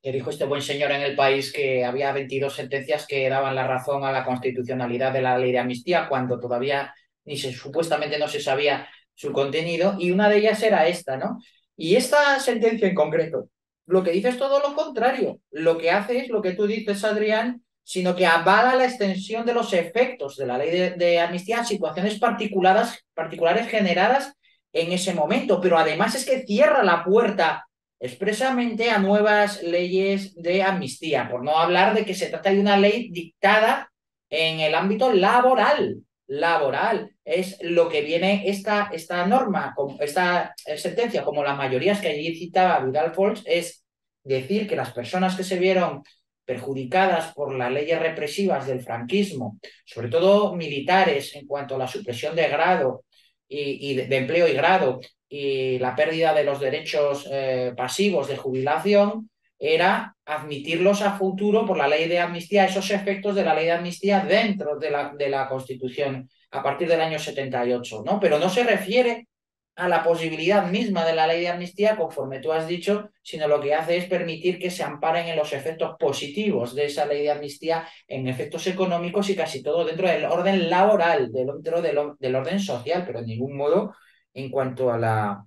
que dijo este buen señor en el país que había 22 sentencias que daban la razón a la constitucionalidad de la ley de amnistía cuando todavía ni se, supuestamente no se sabía su contenido y una de ellas era esta, ¿no? Y esta sentencia en concreto, lo que dice es todo lo contrario. Lo que hace es lo que tú dices, Adrián, sino que avala la extensión de los efectos de la ley de, amnistía a situaciones particulares generadas en ese momento, pero además es que cierra la puerta expresamente a nuevas leyes de amnistía, por no hablar de que se trata de una ley dictada en el ámbito laboral. Laboral. Es lo que viene esta, esta norma, esta sentencia, como la mayoría que allí citaba Vidal Folks, es decir que las personas que se vieron perjudicadas por las leyes represivas del franquismo, sobre todo militares en cuanto a la supresión de grado y, de, empleo y grado y la pérdida de los derechos eh, pasivos de jubilación era admitirlos a futuro por la ley de amnistía, esos efectos de la ley de amnistía dentro de la, de la Constitución a partir del año 78, ¿no? Pero no se refiere a la posibilidad misma de la ley de amnistía, conforme tú has dicho, sino lo que hace es permitir que se amparen en los efectos positivos de esa ley de amnistía, en efectos económicos y casi todo dentro del orden laboral, dentro del, del orden social, pero en ningún modo en cuanto a la,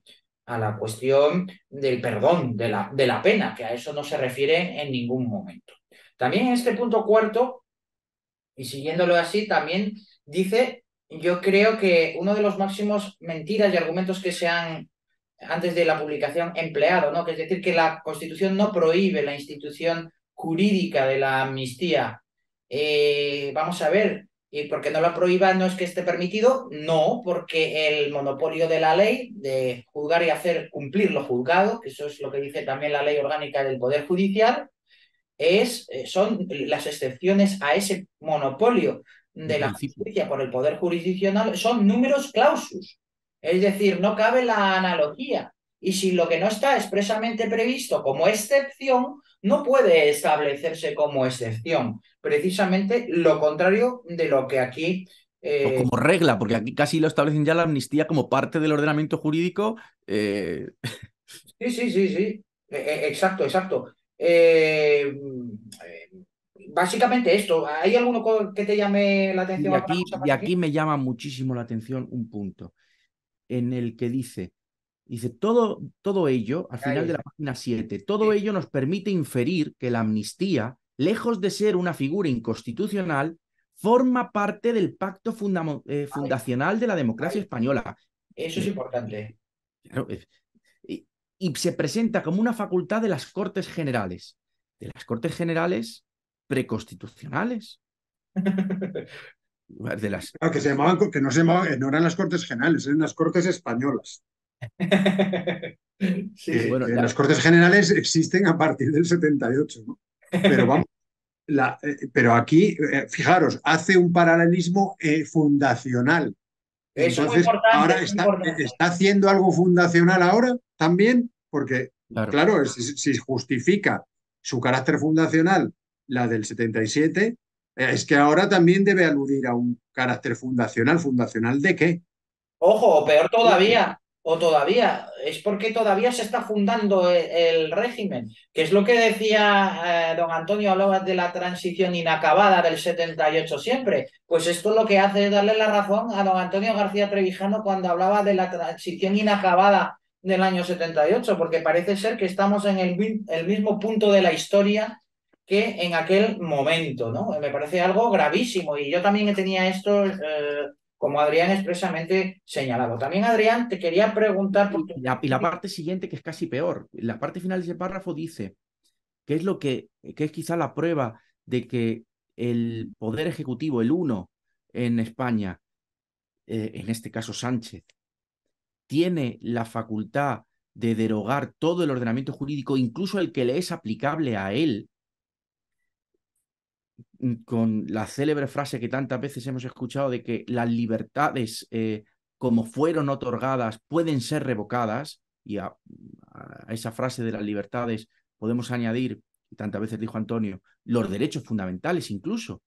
a la cuestión del perdón, de la, de la pena, que a eso no se refiere en ningún momento. También en este punto cuarto, y siguiéndolo así, también dice, yo creo que uno de los máximos mentiras y argumentos que se han antes de la publicación empleado, ¿no? Que es decir, que la Constitución no prohíbe la institución jurídica de la amnistía. Eh, vamos a ver, ¿Y porque no lo prohíba no es que esté permitido? No, porque el monopolio de la ley de juzgar y hacer cumplir lo juzgado, que eso es lo que dice también la ley orgánica del Poder Judicial, es, eh, son las excepciones a ese monopolio de la justicia por el Poder Jurisdiccional, son números clausus. Es decir, no cabe la analogía. Y si lo que no está expresamente previsto como excepción, no puede establecerse como excepción. Precisamente lo contrario de lo que aquí... Eh, como regla, porque aquí casi lo establecen ya la amnistía como parte del ordenamiento jurídico. Eh. Sí, sí, sí, sí. E, exacto, exacto. básicamente esto. ¿Hay alguno que te llame la atención? Y aquí, y aquí me llama muchísimo la atención un punto en el que dice Dice, todo, todo ello, al final de la página 7, todo ello nos permite inferir que la amnistía, lejos de ser una figura inconstitucional, forma parte del pacto eh, fundacional de la democracia española. Eso es importante. y, y, se presenta como una facultad de las Cortes Generales, de las Cortes Generales preconstitucionales. de las... Ah, que, se llamaban, que no, se llamaban, no eran las Cortes Generales, eran las Cortes Españolas. sí, bueno, Las Cortes Generales existen a partir del 78, ¿no? Pero vamos, la, eh, pero aquí, eh, fijaros, hace un paralelismo eh, fundacional. Entonces, ahora está, está, haciendo algo fundacional ahora también, porque, claro, si, justifica su carácter fundacional la del 77, es que ahora también debe aludir a un carácter fundacional. ¿Fundacional de qué? Ojo, peor todavía, o todavía, es porque todavía se está fundando e, el, régimen, que es lo que decía eh, don Antonio, hablaba de la transición inacabada del 78 siempre. Pues esto lo que hace es darle la razón a don Antonio García Trevijano cuando hablaba de la transición inacabada del año 78, porque parece ser que estamos en el, el mismo punto de la historia que en aquel momento, ¿no? Me parece algo gravísimo y yo también tenía esto eh, como Adrián expresamente señalado. También, Adrián, te quería preguntar... Y, la, parte siguiente, que es casi peor. La parte final de ese párrafo dice, que es lo que, es quizá la prueba de que el poder ejecutivo, el uno en España, eh, en este caso Sánchez, tiene la facultad de derogar todo el ordenamiento jurídico, incluso el que le es aplicable a él, con la célebre frase que tantas veces hemos escuchado de que las libertades, eh, como fueron otorgadas, pueden ser revocadas, y a, esa frase de las libertades podemos añadir, tantas veces dijo Antonio, los derechos fundamentales incluso.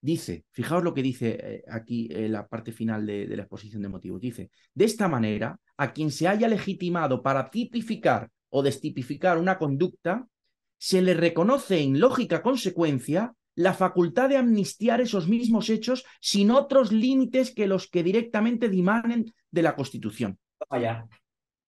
Dice, fijaos lo que dice eh, aquí en la parte final de, de la exposición de motivos, dice, de esta manera, a quien se haya legitimado para tipificar o destipificar una conducta, se le reconoce en lógica consecuencia la facultad de amnistiar esos mismos hechos sin otros límites que los que directamente dimanen de la Constitución. Toma ya.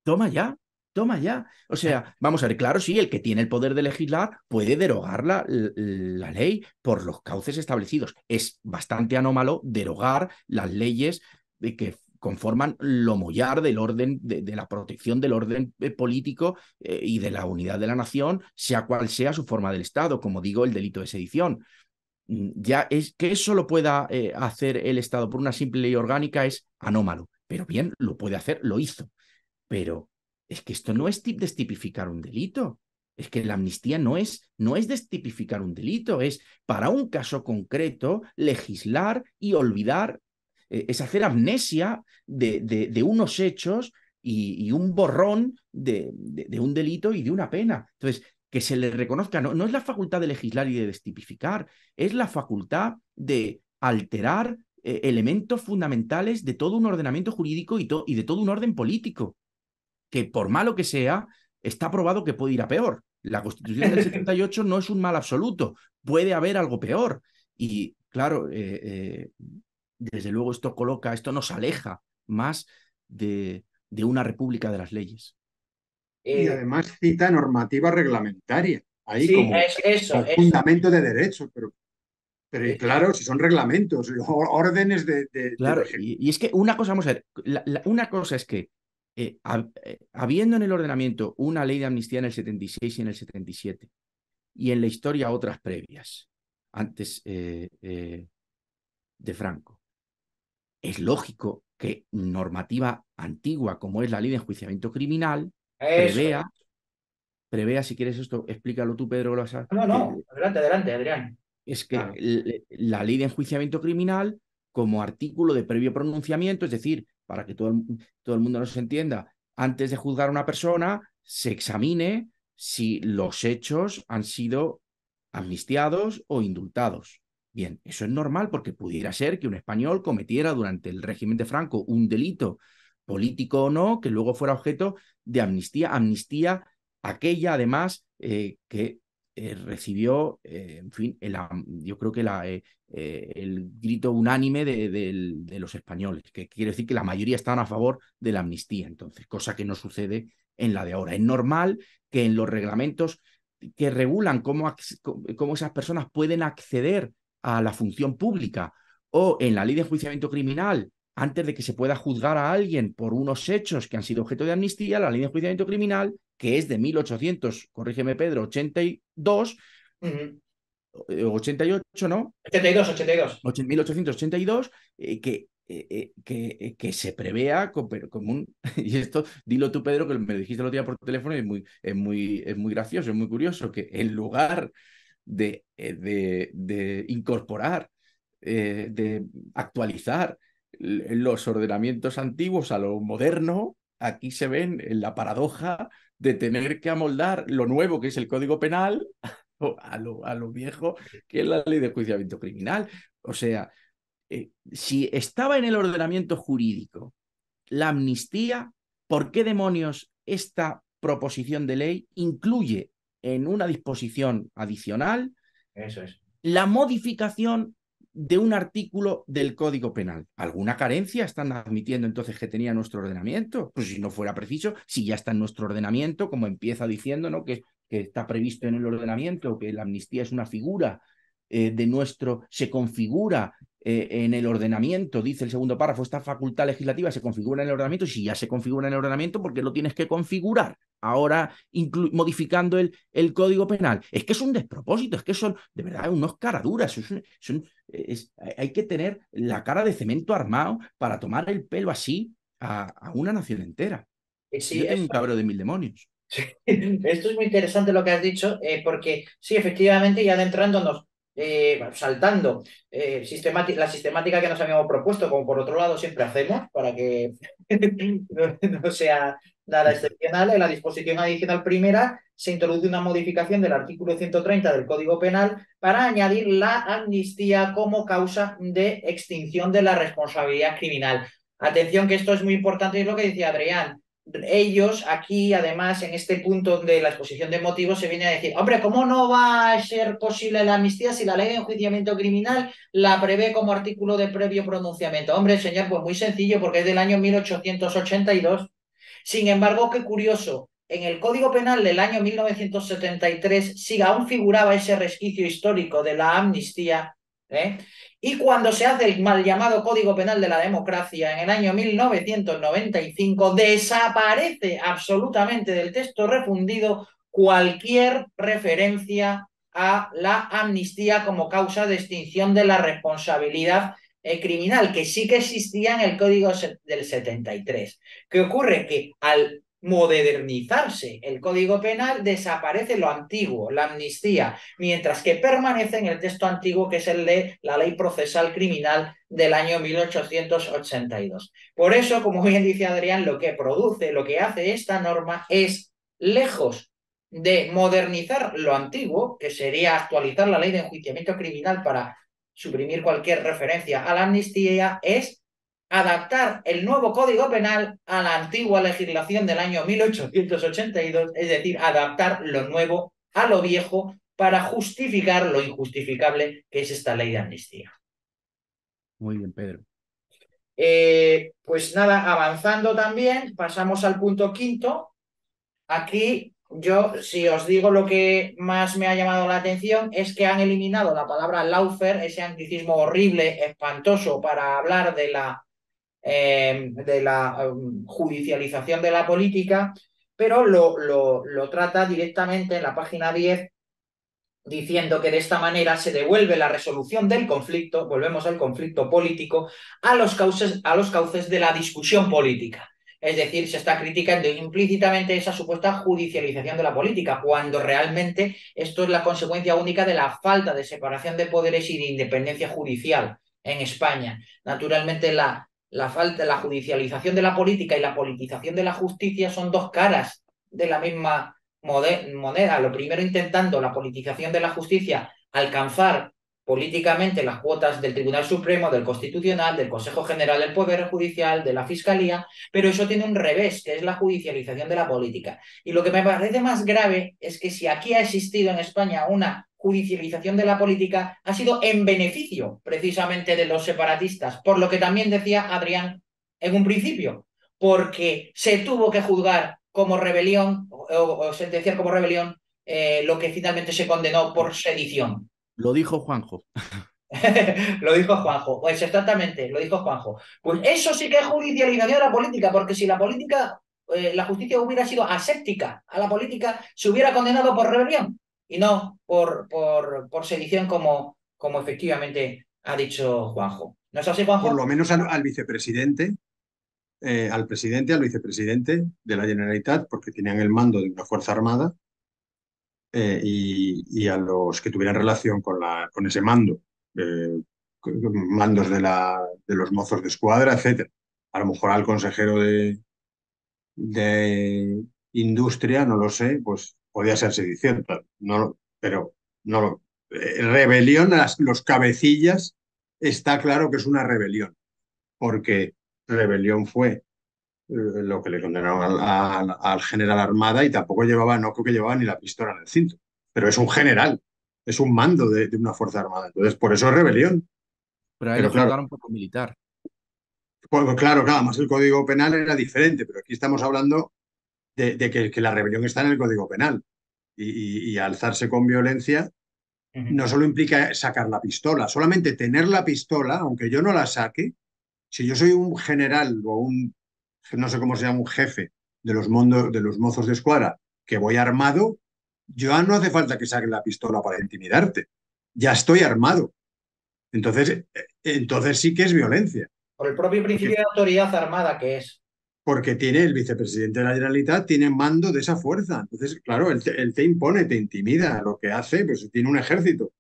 Toma ya, toma ya. O sea, vamos a ver, claro, sí, el que tiene el poder de legislar puede derogar la, la ley por los cauces establecidos. Es bastante anómalo derogar las leyes de que conforman lo mollar del orden, de, la protección del orden eh, político eh, y de la unidad de la nación, sea cual sea su forma del Estado, como digo, el delito de sedición. Mm, ya es que eso lo pueda eh, hacer el Estado por una simple ley orgánica es anómalo, pero bien, lo puede hacer, lo hizo. Pero es que esto no es destipificar un delito. Es que la amnistía no es, no es destipificar un delito, es para un caso concreto legislar y olvidar es hacer amnesia de, de, de unos hechos y, y, un borrón de, de, un delito y de una pena. Entonces, que se le reconozca, no, no es la facultad de legislar y de destipificar, es la facultad de alterar eh, elementos fundamentales de todo un ordenamiento jurídico y, de todo un orden político, que por malo que sea, está probado que puede ir a peor. La Constitución del 78 no es un mal absoluto, puede haber algo peor. Y claro, eh, eh, desde luego esto coloca, esto nos aleja más de, de una república de las leyes. Y además cita normativa reglamentaria, ahí sí, como es eso, el fundamento de derecho, pero, pero claro, si son reglamentos, órdenes de... de claro, de... Y, y, es que una cosa, vamos a ver, la, la, una cosa es que eh, eh, habiendo en el ordenamiento una ley de amnistía en el 76 y en el 77, y en la historia otras previas, antes eh, de Franco, es lógico que normativa antigua como es la ley de enjuiciamiento criminal Eso. prevea, prevea, si quieres esto, explícalo tú, Pedro. Lo no, no, adelante, adelante, Adrián. Es que la ley de enjuiciamiento criminal, como artículo de previo pronunciamiento, es decir, para que todo el, todo el mundo nos entienda, antes de juzgar a una persona, se examine si los hechos han sido amnistiados o indultados. Bien, eso es normal porque pudiera ser que un español cometiera durante el régimen de Franco un delito político o no, que luego fuera objeto de amnistía. Amnistía aquella, además, eh, que eh, recibió, eh, en fin, yo creo que la, el grito unánime de, de, de, los españoles, que quiere decir que la mayoría estaban a favor de la amnistía, entonces, cosa que no sucede en la de ahora. Es normal que en los reglamentos que regulan cómo, cómo esas personas pueden acceder a la función pública o en la ley de enjuiciamiento criminal, antes de que se pueda juzgar a alguien por unos hechos que han sido objeto de amnistía, la ley de enjuiciamiento criminal, que es de 1800, corrígeme Pedro, 82, uh -huh. 88, ¿no? 82, 82. 1882, eh, que, eh, que, que, se prevea como, un... Y esto, dilo tú, Pedro, que me lo dijiste el otro día por teléfono y es muy, es muy, es muy gracioso, es muy curioso, que en lugar de, eh, de, de incorporar, eh, de actualizar los ordenamientos antiguos a lo moderno, aquí se ven en la paradoja de tener que amoldar lo nuevo que es el Código Penal a lo, a lo viejo que es la ley de juiciamiento criminal. O sea, eh, si estaba en el ordenamiento jurídico la amnistía, ¿por qué demonios esta proposición de ley incluye en una disposición adicional Eso es. la modificación de un artículo del Código Penal. ¿Alguna carencia están admitiendo entonces que tenía nuestro ordenamiento? Pues si no fuera preciso, si ya está en nuestro ordenamiento, como empieza diciendo, ¿no? Que, que está previsto en el ordenamiento, que la amnistía es una figura eh, de nuestro, se configura eh, en el ordenamiento, dice el segundo párrafo, esta facultad legislativa se configura en el ordenamiento, si ya se configura en el ordenamiento, ¿por qué lo tienes que configurar? Ahora modificando el, el, código penal. Es que es un despropósito, es que son de verdad unos caraduras. Son, hay que tener la cara de cemento armado para tomar el pelo así a, una nación entera. Sí, Yo tengo un cabrón de mil demonios. Esto es muy interesante lo que has dicho, eh, porque sí, efectivamente, ya adentrándonos eh, saltando eh, la sistemática que nos habíamos propuesto, como por otro lado siempre hacemos, para que no, sea nada excepcional, en la disposición adicional primera se introduce una modificación del artículo 130 del Código Penal para añadir la amnistía como causa de extinción de la responsabilidad criminal. Atención que esto es muy importante, es lo que decía Adrián ellos aquí, además, en este punto de la exposición de motivos, se viene a decir, hombre, ¿cómo no va a ser posible la amnistía si la ley de enjuiciamiento criminal la prevé como artículo de previo pronunciamiento? Hombre, señor, pues muy sencillo, porque es del año 1882. Sin embargo, qué curioso, en el Código Penal del año 1973 si aún figuraba ese resquicio histórico de la amnistía, ¿eh? Y cuando se hace el mal llamado Código Penal de la Democracia en el año 1995, desaparece absolutamente del texto refundido cualquier referencia a la amnistía como causa de extinción de la responsabilidad eh, criminal, que sí que existía en el Código del 73. ¿Qué ocurre? Que al modernizarse el Código Penal, desaparece lo antiguo, la amnistía, mientras que permanece en el texto antiguo que es el de la Ley Procesal Criminal del año 1882. Por eso, como bien dice Adrián, lo que produce, lo que hace esta norma es, lejos de modernizar lo antiguo, que sería actualizar la ley de enjuiciamiento criminal para suprimir cualquier referencia a la amnistía, es adaptar el nuevo Código Penal a la antigua legislación del año 1882, es decir, adaptar lo nuevo a lo viejo para justificar lo injustificable que es esta ley de amnistía. Muy bien, Pedro. Eh, pues nada, avanzando también, pasamos al punto quinto. Aquí yo, si os digo lo que más me ha llamado la atención, es que han eliminado la palabra laufer, ese anglicismo horrible, espantoso, para hablar de la Em, de la em, judicialización de la política, pero lo, lo, lo trata directamente en la página 10 diciendo que de esta manera se devuelve la resolución del conflicto, volvemos al conflicto político, a los, cauces, a los cauces de la discusión política. Es decir, se está criticando implícitamente esa supuesta judicialización de la política, cuando realmente esto es la consecuencia única de la falta de separación de poderes y de independencia judicial en España. Naturalmente, la, la falta, la judicialización de la política y la politización de la justicia son dos caras de la misma moneda. Lo primero intentando la politización de la justicia alcanzar políticamente las cuotas del Tribunal Supremo, del Constitucional, del Consejo General del Poder Judicial, de la Fiscalía, pero eso tiene un revés, que es la judicialización de la política. Y lo que me parece más grave es que si aquí ha existido en España una judicialización de la política ha sido en beneficio precisamente de los separatistas, por lo que también decía Adrián en un principio, porque se tuvo que juzgar como rebelión o, sentenciar como rebelión eh, lo que finalmente se condenó por sedición. Lo dijo Juanjo. lo dijo Juanjo, pues exactamente, lo dijo Juanjo. Pues eso sí que es judicialización de la política, porque si la política, eh, la justicia hubiera sido aséptica a la política, se hubiera condenado por rebelión y no por, por, por sedición como, como efectivamente ha dicho Juanjo. ¿No es Juanjo? Por lo menos al, vicepresidente, eh, al presidente, al vicepresidente de la Generalitat, porque tenían el mando de una Fuerza Armada, eh, y, a los que tuvieran relación con, la, con ese mando, eh, mandos de, la, de los mozos de escuadra, etc. A lo mejor al consejero de, de Industria, no lo sé, pues podía ser sedición, no, pero no lo. Eh, rebelión, los cabecillas, está claro que es una rebelión, porque rebelión fue eh, lo que le condenaron al, general Armada y tampoco llevaba, no creo que llevaba ni la pistola en el cinto, pero es un general, es un mando de, una fuerza armada, entonces por eso es rebelión. Pero ahí claro, un poco militar. Pues, claro, claro, además el código penal era diferente, pero aquí estamos hablando de, que, la rebelión está en el Código Penal y, alzarse con violencia no solo implica sacar la pistola, solamente tener la pistola, aunque yo no la saque, si yo soy un general o un, no sé cómo se llama, un jefe de los, de los mozos de escuadra, que voy armado, yo no hace falta que saque la pistola para intimidarte. Ya estoy armado. Entonces, eh, entonces sí que es violencia. Por el propio principio de autoridad armada que es. Porque tiene el vicepresidente de la Generalitat, tiene mando de esa fuerza. Entonces, claro, él te, impone, te intimida. Lo que hace, pues tiene un ejército.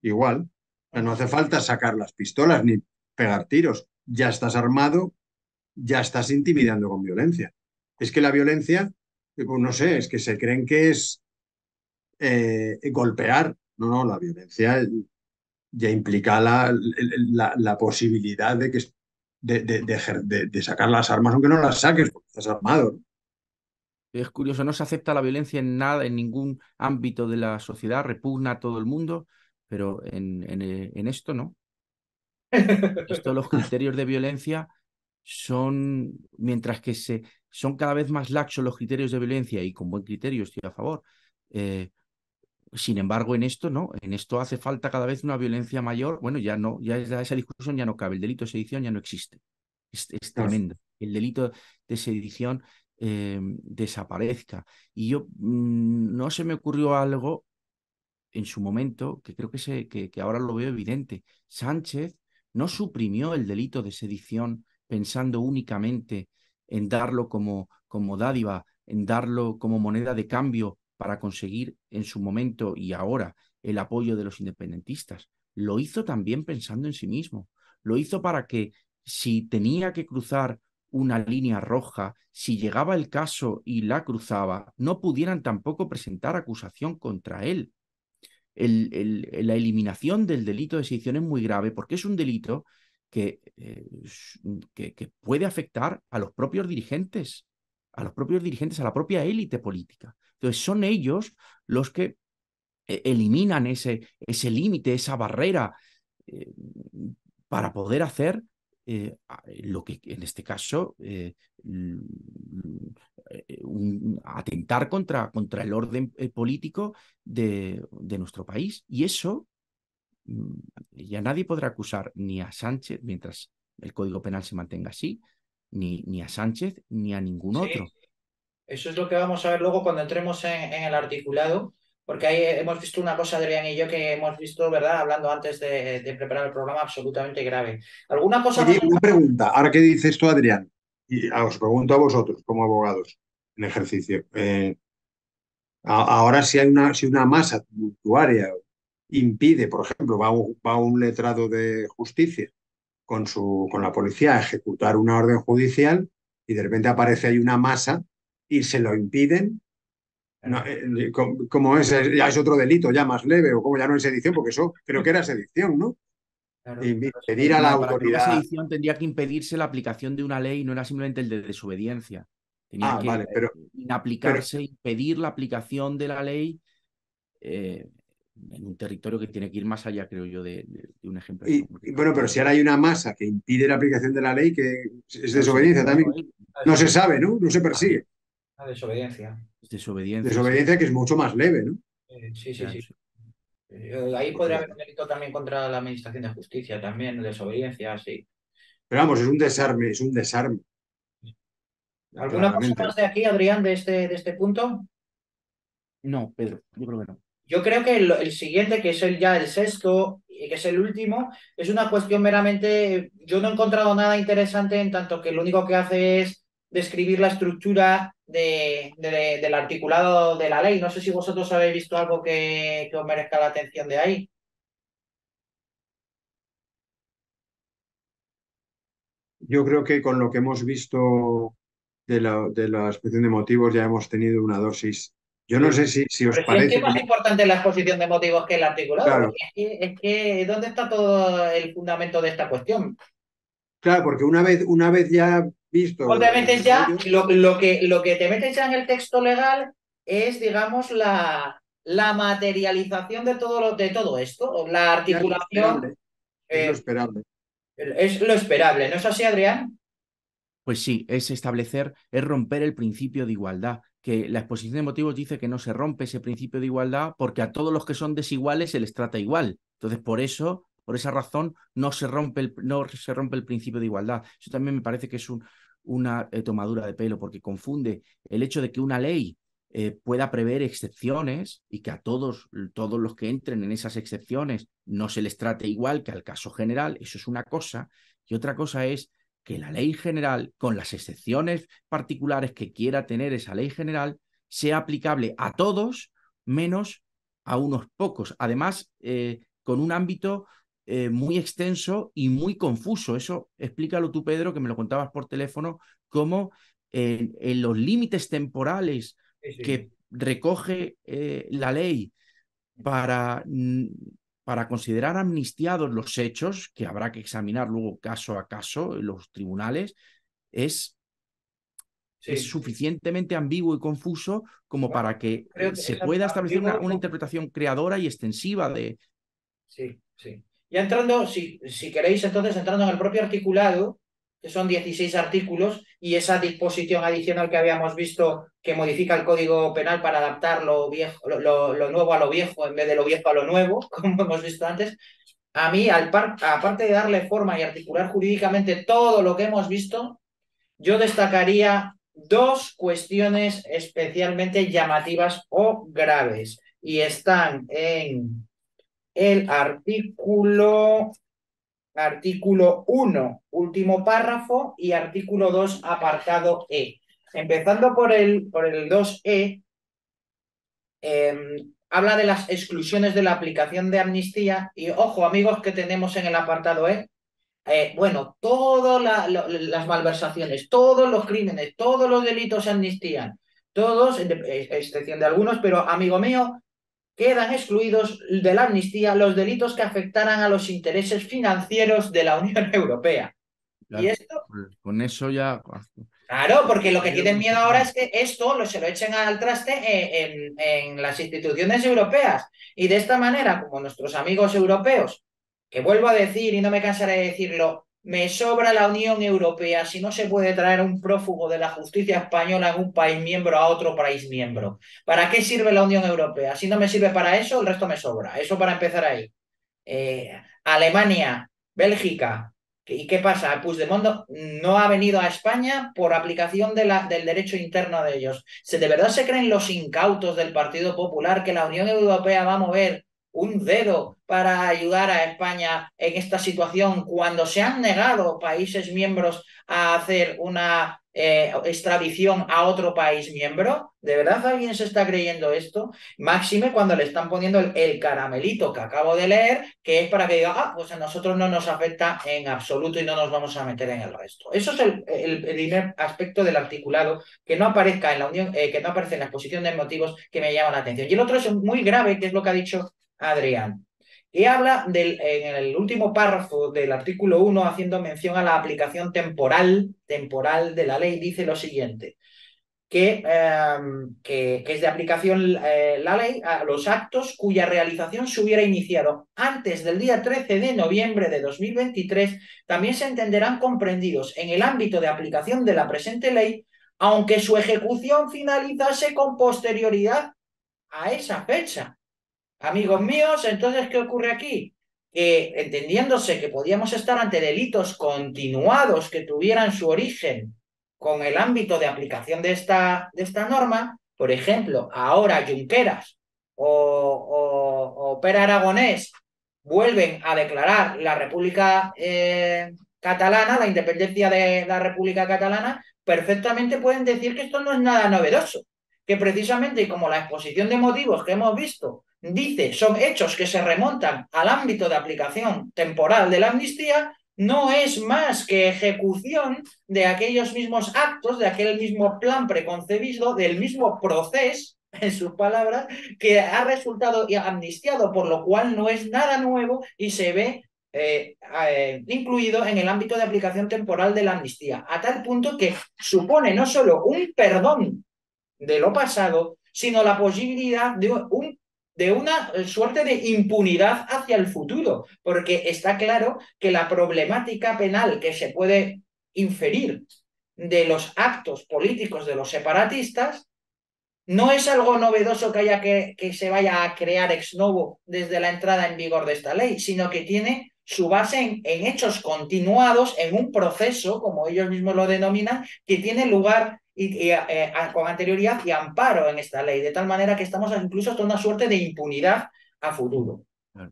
Igual. no hace falta sacar las pistolas ni pegar tiros. Ya estás armado, ya estás intimidando con violencia. Es que la violencia, pues no sé, es que se creen que es eh, golpear. No, no, la violencia ya implica la, la, posibilidad de, que, de, de, sacar las armas, aunque no las saques, porque estás armado. Es curioso, no se acepta la violencia en nada, en ningún ámbito de la sociedad, repugna a todo el mundo, pero en, en, en esto no. Esto, los criterios de violencia son, mientras que se, son cada vez más laxos los criterios de violencia y con buen criterio estoy a favor, eh, sin embargo, en esto no, en esto hace falta cada vez una violencia mayor. Bueno, ya no, ya esa discusión ya no cabe, el delito de sedición ya no existe. Es, tremendo. El delito de sedición em, desaparezca. Y yo mm, no se me ocurrió algo en su momento que creo que, se, que, que ahora lo veo evidente. Sánchez no suprimió el delito de sedición pensando únicamente en darlo como, como dádiva, en darlo como moneda de cambio para conseguir en su momento y ahora el apoyo de los independentistas. Lo hizo también pensando en sí mismo. Lo hizo para que si tenía que cruzar una línea roja, si llegaba el caso y la cruzaba, no pudieran tampoco presentar acusación contra él. la eliminación del delito de sedición es muy grave porque es un delito que, eh, que, puede afectar a los propios dirigentes, a los propios dirigentes, a la propia élite política. Entonces son ellos los que eh, eliminan ese, ese límite, esa barrera, eh, para poder hacer eh, lo que en este caso atentar contra, contra, el orden político de, de, nuestro país. Y eso mm, ya nadie podrá acusar ni a Sánchez, mientras el Código Penal se mantenga así, ni, ni a Sánchez ni a ningún otro. Eso es lo que vamos a ver luego cuando entremos en, el articulado, porque ahí hemos visto una cosa, Adrián y yo, que hemos visto, ¿verdad? Hablando antes de, preparar el programa, absolutamente grave. ¿Alguna cosa Una pregunta, ahora que dices tú, Adrián, y os pregunto a vosotros como abogados en ejercicio. Eh, ahora si hay una, si una masa tumultuaria impide, por ejemplo, va un, va un letrado de justicia con, su, con la policía a ejecutar una orden judicial y de repente aparece ahí una masa y se lo impiden, eh, como es, ya es otro delito ya más leve, o como ya no es sedición, porque eso creo que era sedición, ¿no? Pedir a la autoridad. La sedición tendría que impedirse la aplicación de una ley, no era simplemente el de desobediencia. Tenía ah, que vale, pero, inaplicarse, impedir la aplicación de la ley eh, en un territorio que tiene que ir más allá, creo yo, de, un ejemplo. Y, bueno, pero si ahora hay una masa que impide la aplicación de la ley, que es desobediencia también. No se sabe, ¿no? No se persigue desobediencia. Desobediencia. Desobediencia que es mucho más leve, ¿no? sí, sí, sí. Eh, ahí podría haber un delito también contra la Administración de Justicia, también, desobediencia, sí. Pero vamos, es un desarme, es un desarme. ¿Alguna cosa más de aquí, Adrián, de este, de este punto? No, Pedro, yo creo que no. Yo creo que el, siguiente, que es el ya el sexto, y que es el último, es una cuestión meramente. Yo no he encontrado nada interesante en tanto que lo único que hace es describir la estructura de, del articulado de la ley. No sé si vosotros habéis visto algo que, que os merezca la atención de ahí. Yo creo que con lo que hemos visto de la, de la exposición de motivos ya hemos tenido una dosis. Yo no sé si, si os parece. Es, más importante la exposición de motivos que el articulado. Es, que, es que, ¿dónde está todo el fundamento de esta cuestión? Claro, porque una vez, una vez ya visto. ya, lo, que, lo que te metes ya en el texto legal es, digamos, la, la materialización de todo, lo, de todo esto, la articulación. Es lo esperable. Es lo esperable, ¿no es así, Adrián? Pues sí, es establecer, es romper el principio de igualdad. que la exposición de motivos dice que no se rompe ese principio de igualdad porque a todos los que son desiguales se les trata igual. Entonces, por eso, por esa razón, no se rompe el, no se rompe el principio de igualdad. Eso también me parece que es un, una eh, tomadura de pelo porque confunde el hecho de que una ley eh, pueda prever excepciones y que a todos, todos los que entren en esas excepciones no se les trate igual que al caso general, eso es una cosa. Y otra cosa es que la ley general, con las excepciones particulares que quiera tener esa ley general, sea aplicable a todos menos a unos pocos. Además, eh, con un ámbito eh, muy extenso y muy confuso. Eso explícalo tú, Pedro, que me lo contabas por teléfono, cómo en, los límites temporales que recoge eh, la ley para para considerar amnistiados los hechos, que habrá que examinar luego caso a caso en los tribunales, es, es suficientemente ambiguo y confuso como para que, se pueda establecer una, interpretación creadora y extensiva de... Sí, sí. Ya entrando, si, si queréis, entonces entrando en el propio articulado, que son 16 artículos, y esa disposición adicional que habíamos visto que modifica el Código Penal para adaptar lo, viejo, lo, nuevo a lo viejo en vez de lo viejo a lo nuevo, como hemos visto antes, a mí, al aparte de darle forma y articular jurídicamente todo lo que hemos visto, yo destacaría dos cuestiones especialmente llamativas o graves, y están en el artículo artículo 1, último párrafo, y artículo 2, apartado E. Empezando por el, por el 2E, em, habla de las exclusiones de la aplicación de amnistía y, ojo, amigos, que tenemos en el apartado E. Eh, bueno, todas las malversaciones, todos los crímenes, todos los delitos se amnistían, todos, excepción de algunos, pero amigo mío, quedan excluidos de la amnistía los delitos que afectaran a los intereses financieros de la Unión Europea. y esto... Pues, con eso ya... Claro, porque lo que tienen miedo ahora es que esto se lo echen al traste en, en las instituciones europeas. Y de esta manera, como nuestros amigos europeos, que vuelvo a decir y no me cansaré de decirlo, me sobra la Unión Europea si no se puede traer un prófugo de la justicia española en un país miembro a otro país miembro. ¿Para qué sirve la Unión Europea? Si no me sirve para eso, el resto me sobra. Eso para empezar ahí. Eh, Alemania, Bélgica. ¿Y qué pasa? Puigdemont no ha venido a España por aplicación del derecho interno de ellos. ¿Se, ¿De verdad se creen los incautos del Partido Popular que la Unión Europea va a mover un dedo para ayudar a España en esta situación cuando se han negado países miembros a hacer una eh, extradición a otro país miembro? ¿De verdad alguien se está creyendo esto? Máxime cuando le están poniendo el, caramelito que acabo de leer, que es para que diga, ah, pues a nosotros no nos afecta en absoluto y no nos vamos a meter en el resto. Eso es el, primer aspecto del articulado que no aparezca en la unión, eh, que no aparece en la exposición de motivos que me llama la atención. Y el otro es muy grave, que es lo que ha dicho Adrián. Y habla del, en el último párrafo del artículo 1, haciendo mención a la aplicación temporal, temporal de la ley, dice lo siguiente, que, em, que, es de aplicación eh, la ley a los actos cuya realización se hubiera iniciado antes del día 13 de noviembre de 2023, también se entenderán comprendidos en el ámbito de aplicación de la presente ley, aunque su ejecución finalizase con posterioridad a esa fecha Amigos míos, entonces, ¿qué ocurre aquí? Que entendiéndose que podíamos estar ante delitos continuados que tuvieran su origen con el ámbito de aplicación de esta, de esta norma, por ejemplo, ahora Junqueras o, o, Pera Aragonés vuelven a declarar la República eh, Catalana, la independencia de la República Catalana, perfectamente pueden decir que esto no es nada novedoso, que precisamente como la exposición de motivos que hemos visto dice son hechos que se remontan al ámbito de aplicación temporal de la amnistía, no es más que ejecución de aquellos mismos actos, de aquel mismo plan preconcebido, del mismo proceso, en sus palabras, que ha resultado amnistiado, por lo cual no es nada nuevo y se ve eh, eh, incluido en el ámbito de aplicación temporal de la amnistía, a tal punto que supone no solo un perdón de lo pasado, sino la posibilidad de un de una suerte de impunidad hacia el futuro, porque está claro que la problemática penal que se puede inferir de los actos políticos de los separatistas no es algo novedoso que haya que, que se vaya a crear ex novo desde la entrada en vigor de esta ley, sino que tiene su base en, en, hechos continuados, en un proceso, como ellos mismos lo denominan, que tiene lugar y, y eh, con anterioridad y amparo en esta ley, de tal manera que estamos incluso hasta una suerte de impunidad a futuro. Claro.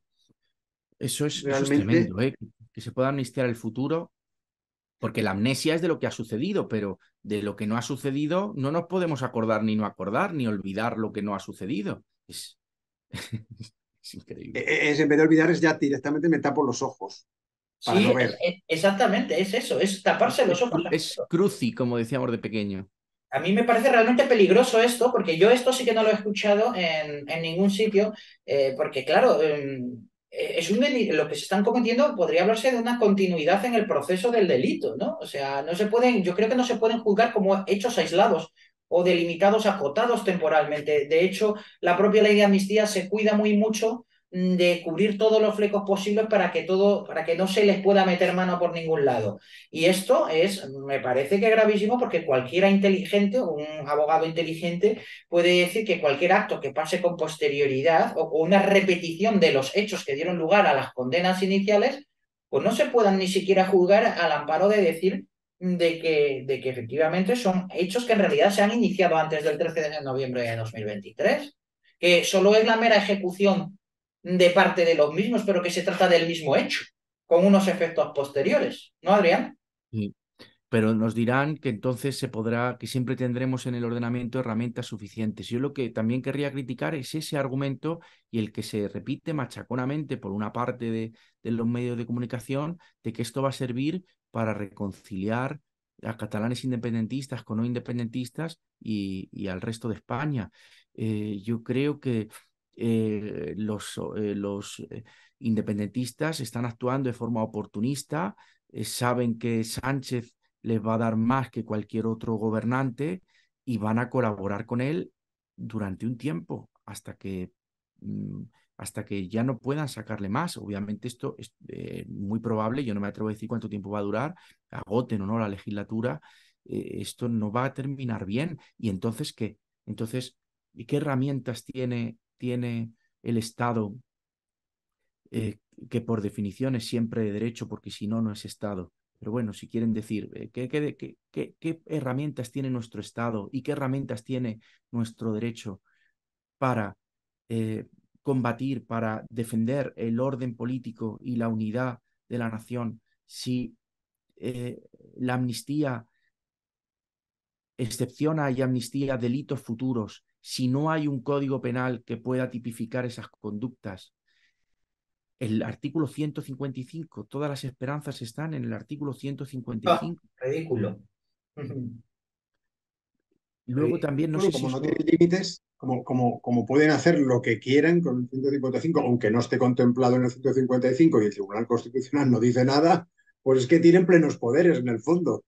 Eso, es, Realmente... eso es tremendo, ¿eh? que se pueda amnistiar el futuro, porque la amnesia es de lo que ha sucedido, pero de lo que no ha sucedido no nos podemos acordar ni no acordar, ni olvidar lo que no ha sucedido. Es, es increíble. Es, en vez de olvidar, es ya directamente me tapo los ojos. Para sí, no ver. Es, exactamente, es eso, es taparse los ojos. Es cruci, como decíamos de pequeño. A mí me parece realmente peligroso esto, porque yo esto sí que no lo he escuchado en, en ningún sitio, eh, porque claro, eh, es un delito, lo que se están cometiendo podría hablarse de una continuidad en el proceso del delito, ¿no? O sea, no se pueden, yo creo que no se pueden juzgar como hechos aislados o delimitados, acotados temporalmente. De hecho, la propia ley de amnistía se cuida muy mucho de cubrir todos los flecos posibles para que todo, para que no se les pueda meter mano por ningún lado. Y esto es, me parece que gravísimo porque cualquiera inteligente, un abogado inteligente, puede decir que cualquier acto que pase con posterioridad o, o una repetición de los hechos que dieron lugar a las condenas iniciales, pues no se puedan ni siquiera juzgar al amparo de decir de que, de que efectivamente son hechos que en realidad se han iniciado antes del 13 de noviembre de 2023, que solo es la mera ejecución de parte de los mismos, pero que se trata del mismo hecho, con unos efectos posteriores, ¿no, Adrián? Sí. Pero nos dirán que entonces se podrá, que siempre tendremos en el ordenamiento herramientas suficientes. Yo lo que también querría criticar es ese argumento y el que se repite machaconamente por una parte de, de los medios de comunicación de que esto va a servir para reconciliar a catalanes independentistas con no independentistas y, y al resto de España. Eh, yo creo que eh, los, eh, los independentistas están actuando de forma oportunista, eh, saben que Sánchez les va a dar más que cualquier otro gobernante y van a colaborar con él durante un tiempo hasta que mm, hasta que ya no puedan sacarle más. Obviamente esto es eh, muy probable, yo no me atrevo a decir cuánto tiempo va a durar, agoten o no la legislatura, eh, esto no va a terminar bien. ¿Y entonces qué? Entonces, ¿qué herramientas tiene tiene el Estado, eh, que por definición es siempre de derecho, porque si no, no es Estado. Pero bueno, si quieren decir, eh, ¿qué, qué, qué, qué, herramientas tiene nuestro Estado y qué herramientas tiene nuestro derecho para eh, combatir, para defender el orden político y la unidad de la nación si la amnistía excepciona y amnistía delitos futuros si no hay un código penal que pueda tipificar esas conductas. El artículo 155, todas las esperanzas están en el artículo 155. Ah, ridículo. Luego también no bueno, sé como si no tienen límites, como, como, como pueden hacer lo que quieran con el 155, aunque no esté contemplado en el 155 y el Tribunal Constitucional no dice nada, pues es que tienen plenos poderes en el fondo.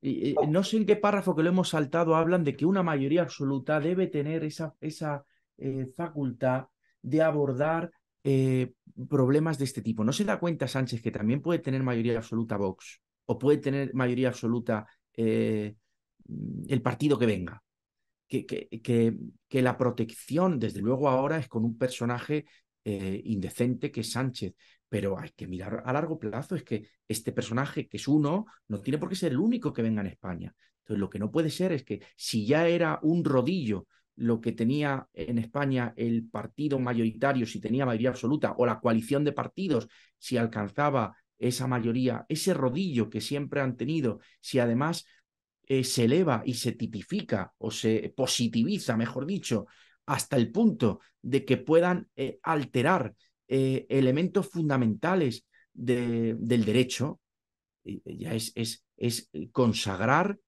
Y, no sé en qué párrafo que lo hemos saltado hablan de que una mayoría absoluta debe tener esa, esa eh, facultad de abordar eh, problemas de este tipo. ¿No se da cuenta Sánchez que también puede tener mayoría absoluta Vox o puede tener mayoría absoluta eh, el partido que venga? Que, que, que, que, la protección, desde luego ahora, es con un personaje indecente que es Sánchez pero hay que mirar a largo plazo. Es que este personaje, que es uno, no tiene por qué ser el único que venga en España. Entonces, lo que no puede ser es que si ya era un rodillo lo que tenía en España el partido mayoritario, si tenía mayoría absoluta, o la coalición de partidos, si alcanzaba esa mayoría, ese rodillo que siempre han tenido, si además eh, se eleva y se tipifica o se positiviza, mejor dicho, hasta el punto de que puedan eh, alterar eh, elementos fundamentales de, del derecho, ya es, es, es consagrar,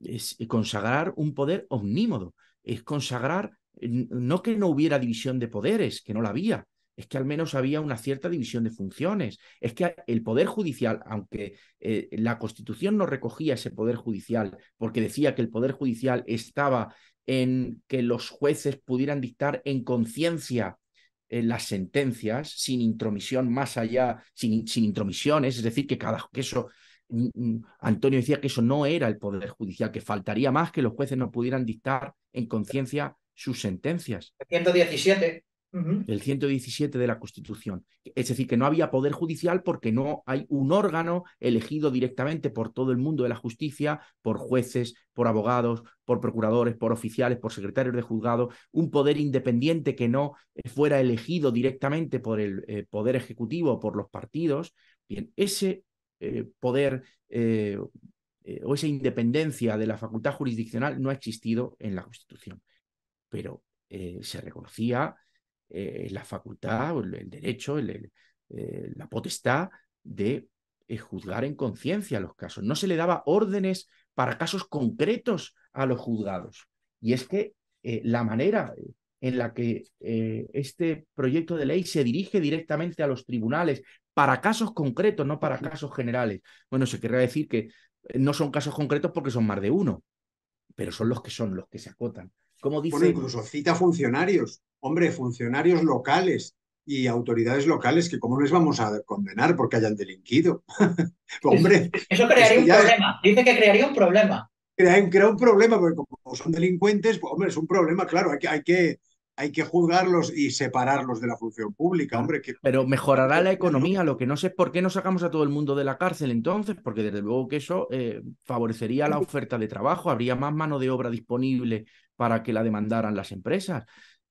es consagrar un poder omnímodo, es consagrar, no que no hubiera división de poderes, que no la había, es que al menos había una cierta división de funciones. Es que el Poder Judicial, aunque eh, la Constitución no recogía ese Poder Judicial, porque decía que el Poder Judicial estaba en que los jueces pudieran dictar en conciencia las sentencias sin intromisión más allá, sin, sin intromisiones, es decir, que cada que eso Antonio decía que eso no era el Poder Judicial, que faltaría más que los jueces no pudieran dictar en conciencia sus sentencias. 117. El 117 de la Constitución. Es decir, que no había poder judicial porque no hay un órgano elegido directamente por todo el mundo de la justicia, por jueces, por abogados, por procuradores, por oficiales, por secretarios de juzgado, un poder independiente que no fuera elegido directamente por el eh, poder ejecutivo, por los partidos. Bien, ese eh, poder eh, o esa independencia de la facultad jurisdiccional no ha existido en la Constitución. Pero se reconocía eh, la facultad, el, derecho, el, eh, la potestad de eh, juzgar en conciencia los casos. No se le daba órdenes para casos concretos a los juzgados. Y es que la manera en la que este proyecto de ley se dirige directamente a los tribunales para casos concretos, no para casos generales. Bueno, se querría decir que no son casos concretos porque son más de uno, pero son los que son, los que se acotan. Como dice... Bueno, incluso cita funcionarios hombre, funcionarios locales y autoridades locales que cómo les vamos a condenar porque hayan delinquido. hombre. Eso crearía un problema. Dice que crearía un problema. Crea, un problema porque como son delincuentes, pues, hombre, es un problema, claro, hay que, hay que, hay que juzgarlos y separarlos de la función pública, hombre. Que... Pero mejorará la economía, lo que no sé es por qué no sacamos a todo el mundo de la cárcel entonces, porque desde luego que eso eh, favorecería la oferta de trabajo, habría más mano de obra disponible para que la demandaran las empresas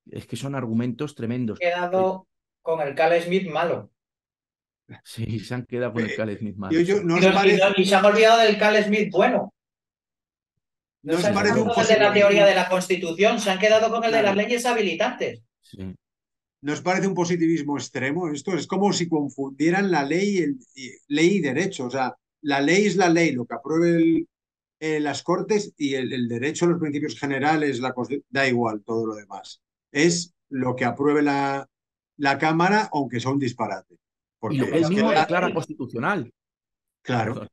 es que son argumentos tremendos. Se han quedado con el Cal Smith malo. Sí, se han quedado con el Cal Smith malo. y, se han olvidado del Cal Smith bueno. No, se han quedado con el de la teoría de la Constitución, se han quedado con el de las leyes habilitantes. Sí. ¿Nos parece un positivismo extremo? Esto es como si confundieran la ley, y, ley y derecho. O sea, la ley es la ley, lo que apruebe eh, las Cortes y el, el, derecho, los principios generales, la da igual todo lo demás es lo que apruebe la, la Cámara, aunque sea un disparate. Porque y lo que mismo declara constitucional. Claro.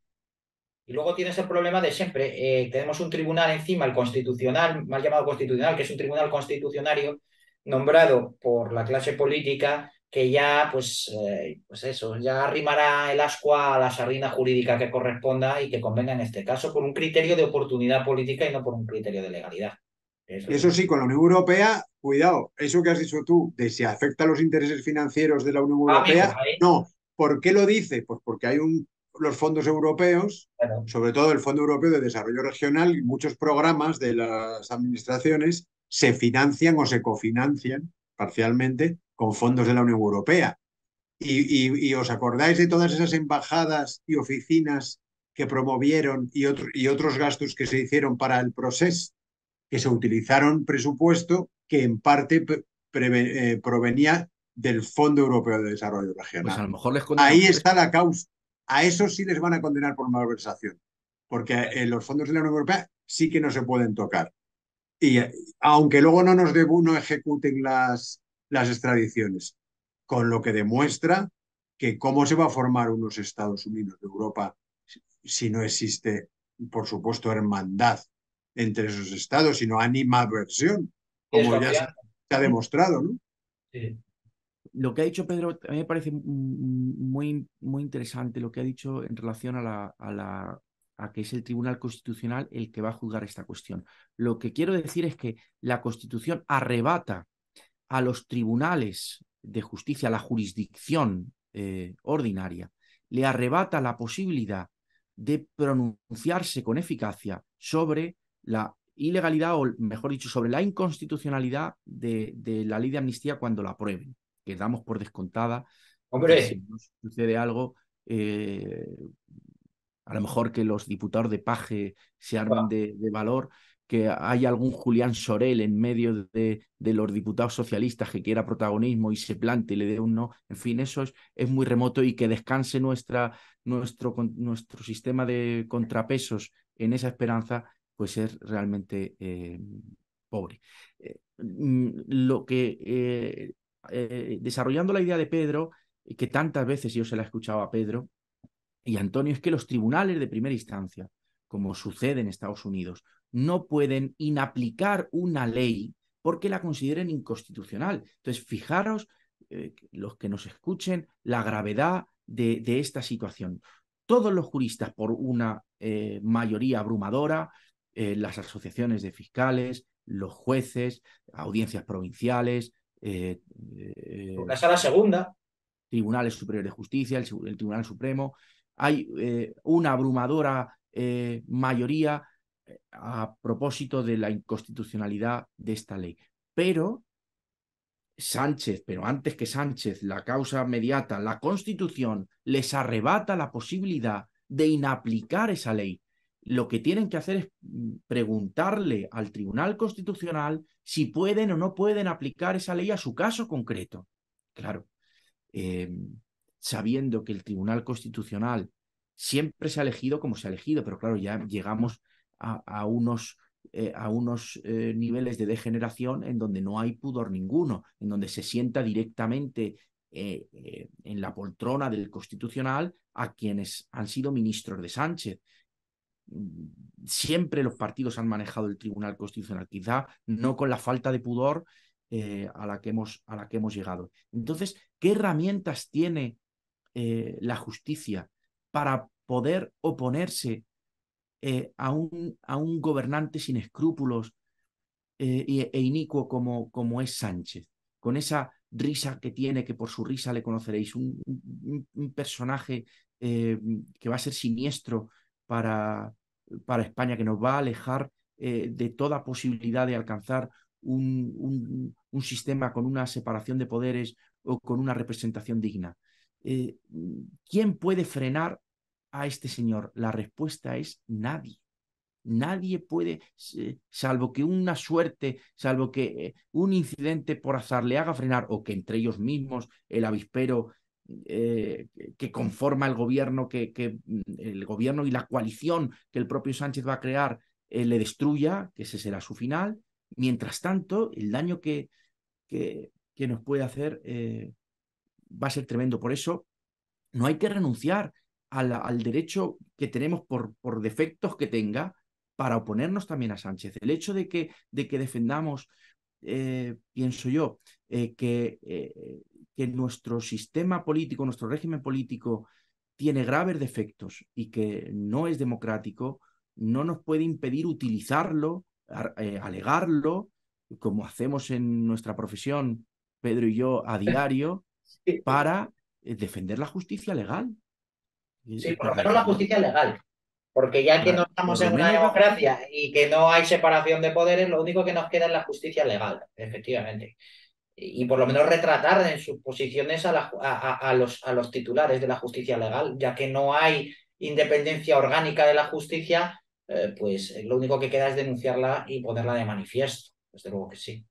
Y luego tienes el problema de siempre. Eh, tenemos un tribunal encima, el constitucional, mal llamado constitucional, que es un tribunal constitucionario nombrado por la clase política que ya, pues, eh, pues eso, ya arrimará el ascua a la sardina jurídica que corresponda y que convenga en este caso por un criterio de oportunidad política y no por un criterio de legalidad. Eso, sí, con la Unión Europea, cuidado, eso que has dicho tú, de si afecta a los intereses financieros de la Unión ah, Europea, no. ¿Por qué lo dice? Pues porque hay un, los fondos europeos, sobre todo el Fondo Europeo de Desarrollo Regional, y muchos programas de las administraciones se financian o se cofinancian parcialmente con fondos de la Unión Europea. Y, os acordáis de todas esas embajadas y oficinas que promovieron y, y otros gastos que se hicieron para el proceso? Que se utilizaron presupuesto que en parte eh, provenía del Fondo Europeo de Desarrollo Regional. Pues a lo mejor les Ahí está la causa. A eso sí les van a condenar por malversación, porque eh, los fondos de la Unión Europea sí que no se pueden tocar. Y eh, aunque luego no nos no ejecuten las, las extradiciones, con lo que demuestra que cómo se va a formar unos Estados Unidos de Europa si no existe, por supuesto, hermandad entre esos estados, sino animadversión, como ya se, ha demostrado, ¿no? Lo que ha dicho Pedro a mí me parece muy, muy interesante lo que ha dicho en relación a, la, a, la, a que es el Tribunal Constitucional el que va a juzgar esta cuestión. Lo que quiero decir es que la Constitución arrebata a los tribunales de justicia, la jurisdicción eh, ordinaria, le arrebata la posibilidad de pronunciarse con eficacia sobre la ilegalidad, o mejor dicho, sobre la inconstitucionalidad de, la ley de amnistía cuando la aprueben, que damos por descontada. Hombre. Si sucede algo, eh, a lo mejor que los diputados de Paje se armen de, valor, que haya algún Julián Sorel en medio de, los diputados socialistas que quiera protagonismo y se plante y le dé un no. En fin, eso es, es muy remoto y que descanse nuestra, nuestro, nuestro sistema de contrapesos en esa esperanza pues es realmente eh, pobre. Eh, mm, lo que, eh, desarrollando la idea de Pedro, que tantas veces yo se la he escuchado a Pedro y Antonio, es que los tribunales de primera instancia, como sucede en Estados Unidos, no pueden inaplicar una ley porque la consideren inconstitucional. Entonces, fijaros, los que nos escuchen, la gravedad de, esta situación. todos los juristas por una mayoría abrumadora, eh, las asociaciones de fiscales, los jueces, audiencias provinciales, eh, la sala segunda, tribunales superiores de justicia, el, el Tribunal Supremo. Hay una abrumadora mayoría a propósito de la inconstitucionalidad de esta ley. Pero Sánchez, pero antes que Sánchez, la causa mediata, la Constitución, les arrebata la posibilidad de inaplicar esa ley. Lo que tienen que hacer es mm, preguntarle al Tribunal Constitucional si pueden o no pueden aplicar esa ley a su caso concreto. Claro, em, sabiendo que el Tribunal Constitucional siempre se ha elegido como se ha elegido, pero claro, ya llegamos a unos eh, a unos eh, niveles de degeneración en donde no hay pudor ninguno, en donde se sienta directamente eh, en la poltrona del constitucional a quienes han sido ministros de Sánchez. Siempre los partidos han manejado el Tribunal Constitucional, quizá no con la falta de pudor a, la que hemos, a la que hemos llegado. Entonces, ¿qué herramientas tiene la justicia para poder oponerse eh, a, un, a, un, gobernante sin escrúpulos eh, e, inicuo como, como, es Sánchez, con esa risa que tiene, que por su risa le conoceréis, un, personaje eh, que va a ser siniestro para, para, España, que nos va a alejar de toda posibilidad de alcanzar un, un, sistema con una separación de poderes o con una representación digna. ¿Quién puede frenar a este señor? La respuesta es nadie. Nadie puede, salvo que una suerte, salvo que eh, un incidente por azar le haga frenar, o que entre ellos mismos el avispero eh, que conforma el gobierno, que, que, mm, el gobierno y la coalición que el propio Sánchez va a crear eh, le destruya, que ese será su final. Mientras tanto, el daño que, que, que nos puede hacer va a ser tremendo. Por eso, no hay que renunciar al, derecho que tenemos por, por, defectos que tenga para oponernos también a Sánchez. El hecho de que, de que defendamos, eh, pienso yo, eh, que, eh, que nuestro sistema político, nuestro régimen político tiene graves defectos y que no es democrático, no nos puede impedir utilizarlo, alegarlo, como hacemos en nuestra profesión, Pedro y yo, a diario, para defender la justicia legal. Sí, por lo menos la justicia legal. Porque ya que no estamos en una democracia y que no hay separación de poderes, lo único que nos queda es la justicia legal, efectivamente. Y, por lo menos retratar en sus posiciones a, a, los, a los titulares de la justicia legal, ya que no hay independencia orgánica de la justicia, eh, pues lo único que queda es denunciarla y ponerla de manifiesto. Desde luego que sí.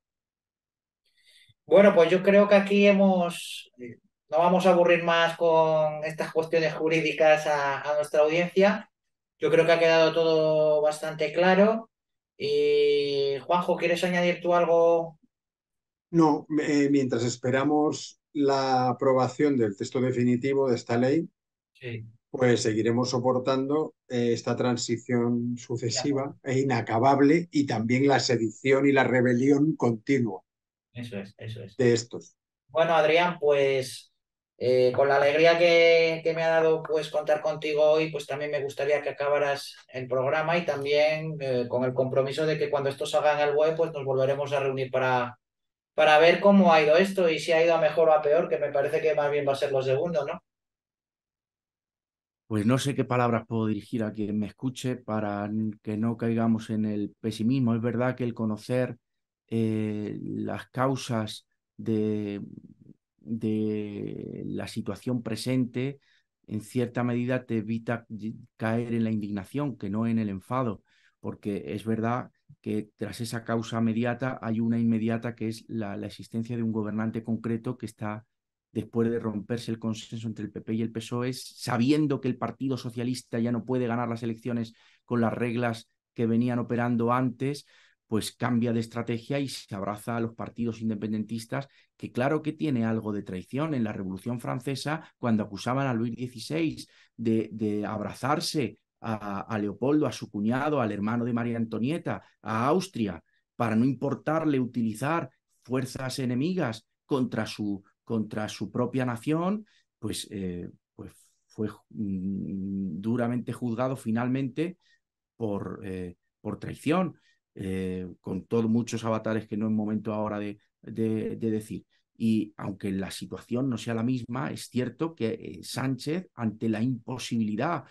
Bueno, pues yo creo que aquí hemos eh, no vamos a aburrir más con estas cuestiones jurídicas a, nuestra audiencia. Yo creo que ha quedado todo bastante claro. Y Juanjo, ¿quieres añadir tú algo? No, eh, mientras esperamos la aprobación del texto definitivo de esta ley, pues seguiremos soportando eh, esta transición sucesiva e inacabable y también la sedición y la rebelión continua. Eso es, eso es. De estos. Bueno, Adrián, pues eh, con la alegría que, me ha dado pues contar contigo hoy, pues también me gustaría que acabaras el programa y también eh, con el compromiso de que cuando esto salga en el web, pues nos volveremos a reunir para, para ver cómo ha ido esto y si ha ido a mejor o a peor, que me parece que más bien va a ser lo segundo, ¿no? Pues no sé qué palabras puedo dirigir a quien me escuche para que no caigamos en el pesimismo. Es verdad que el conocer eh, las causas de, de la situación presente, en cierta medida te evita caer en la indignación, que no en el enfado, porque es verdad que tras esa causa inmediata hay una inmediata que es la, existencia de un gobernante concreto que está después de romperse el consenso entre el PP y el PSOE, sabiendo que el Partido Socialista ya no puede ganar las elecciones con las reglas que venían operando antes, pues cambia de estrategia y se abraza a los partidos independentistas, que claro que tiene algo de traición. En la Revolución Francesa, cuando acusaban a Luis XVI de, de abrazarse a, Leopoldo, a su cuñado, al hermano de María Antonieta, a Austria, para no importarle utilizar fuerzas enemigas contra su, contra su propia nación, pues, eh, pues fue mm, duramente juzgado finalmente por, por traición, con todos muchos avatares que no es momento ahora de, de, decir. Y aunque la situación no sea la misma, es cierto que Sánchez, ante la imposibilidad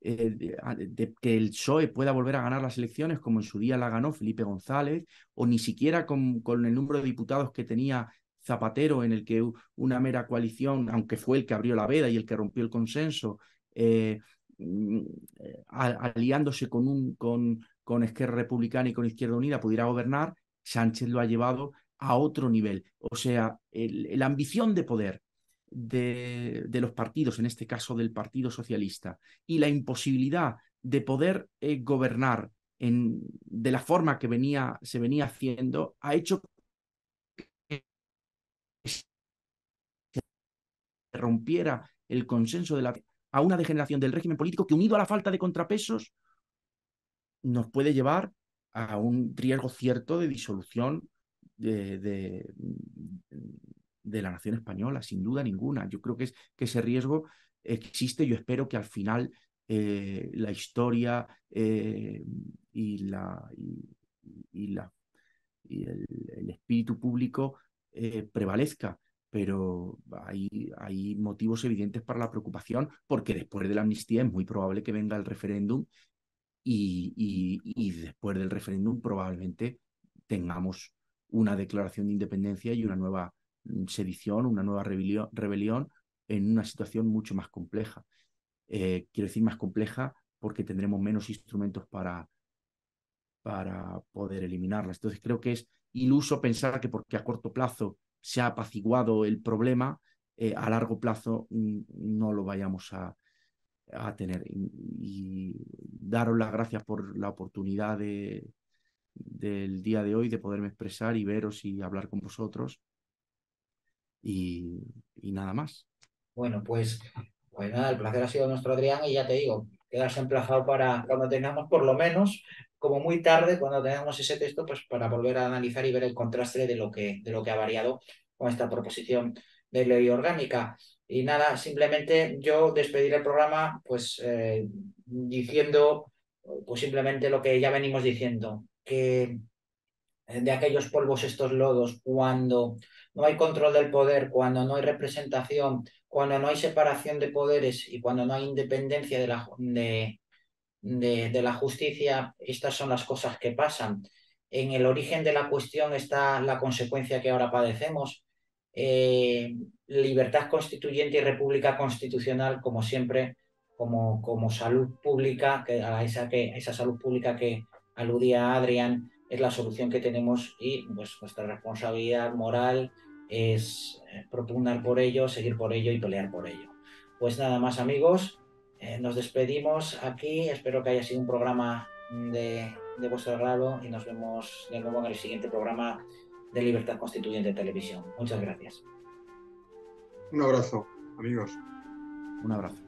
de, que el PSOE pueda volver a ganar las elecciones como en su día la ganó Felipe González, o ni siquiera con, con, el número de diputados que tenía Zapatero, en el que una mera coalición, aunque fue el que abrió la veda y el que rompió el consenso, eh, mm, eh, aliándose con, un, con, con Esquerra Republicana y con Izquierda Unida, pudiera gobernar, Sánchez lo ha llevado a otro nivel. O sea, la ambición de poder de, los partidos, en este caso del Partido Socialista, y la imposibilidad de poder eh, gobernar en, de la forma que venía, se venía haciendo, ha hecho rompiera el consenso de la, a una degeneración del régimen político que unido a la falta de contrapesos nos puede llevar a un riesgo cierto de disolución de, de, la nación española, sin duda ninguna. Yo creo que, es, que ese riesgo existe. Yo espero que al final eh, la historia eh, y, la, y, la, y el, espíritu público eh, prevalezca pero hay, hay motivos evidentes para la preocupación porque después de la amnistía es muy probable que venga el referéndum y, y, después del referéndum probablemente tengamos una declaración de independencia y una nueva sedición, una nueva rebelión, rebelión en una situación mucho más compleja. Eh, quiero decir más compleja porque tendremos menos instrumentos para, para poder eliminarlas. Entonces creo que es iluso pensar que porque a corto plazo se ha apaciguado el problema, eh, a largo plazo mm, no lo vayamos a, a tener. Y, daros las gracias por la oportunidad de, del día de hoy de poderme expresar y veros y hablar con vosotros. Y, nada más. Bueno, pues, pues nada, el placer ha sido nuestro, Adrián, y ya te digo, quedas emplazado para cuando tengamos por lo menos como muy tarde, cuando tengamos ese texto, pues para volver a analizar y ver el contraste de lo que, de lo que ha variado con esta proposición de ley orgánica. Y nada, simplemente yo despedir el programa pues eh, diciendo pues simplemente lo que ya venimos diciendo, que de aquellos polvos estos lodos, cuando no hay control del poder, cuando no hay representación, cuando no hay separación de poderes y cuando no hay independencia de la, de, de, la justicia, estas son las cosas que pasan. En el origen de la cuestión está la consecuencia que ahora padecemos. Eh, libertad constituyente y república constitucional, como siempre, como, como salud pública, que esa, que, esa salud pública que aludía Adrián, es la solución que tenemos y pues, nuestra responsabilidad moral es eh, propugnar por ello, seguir por ello y pelear por ello. Pues nada más amigos, eh, nos despedimos aquí. Espero que haya sido un programa de, de vuestro agrado y nos vemos de nuevo en el siguiente programa de Libertad Constituyente Televisión. Muchas gracias. Un abrazo, amigos. Un abrazo.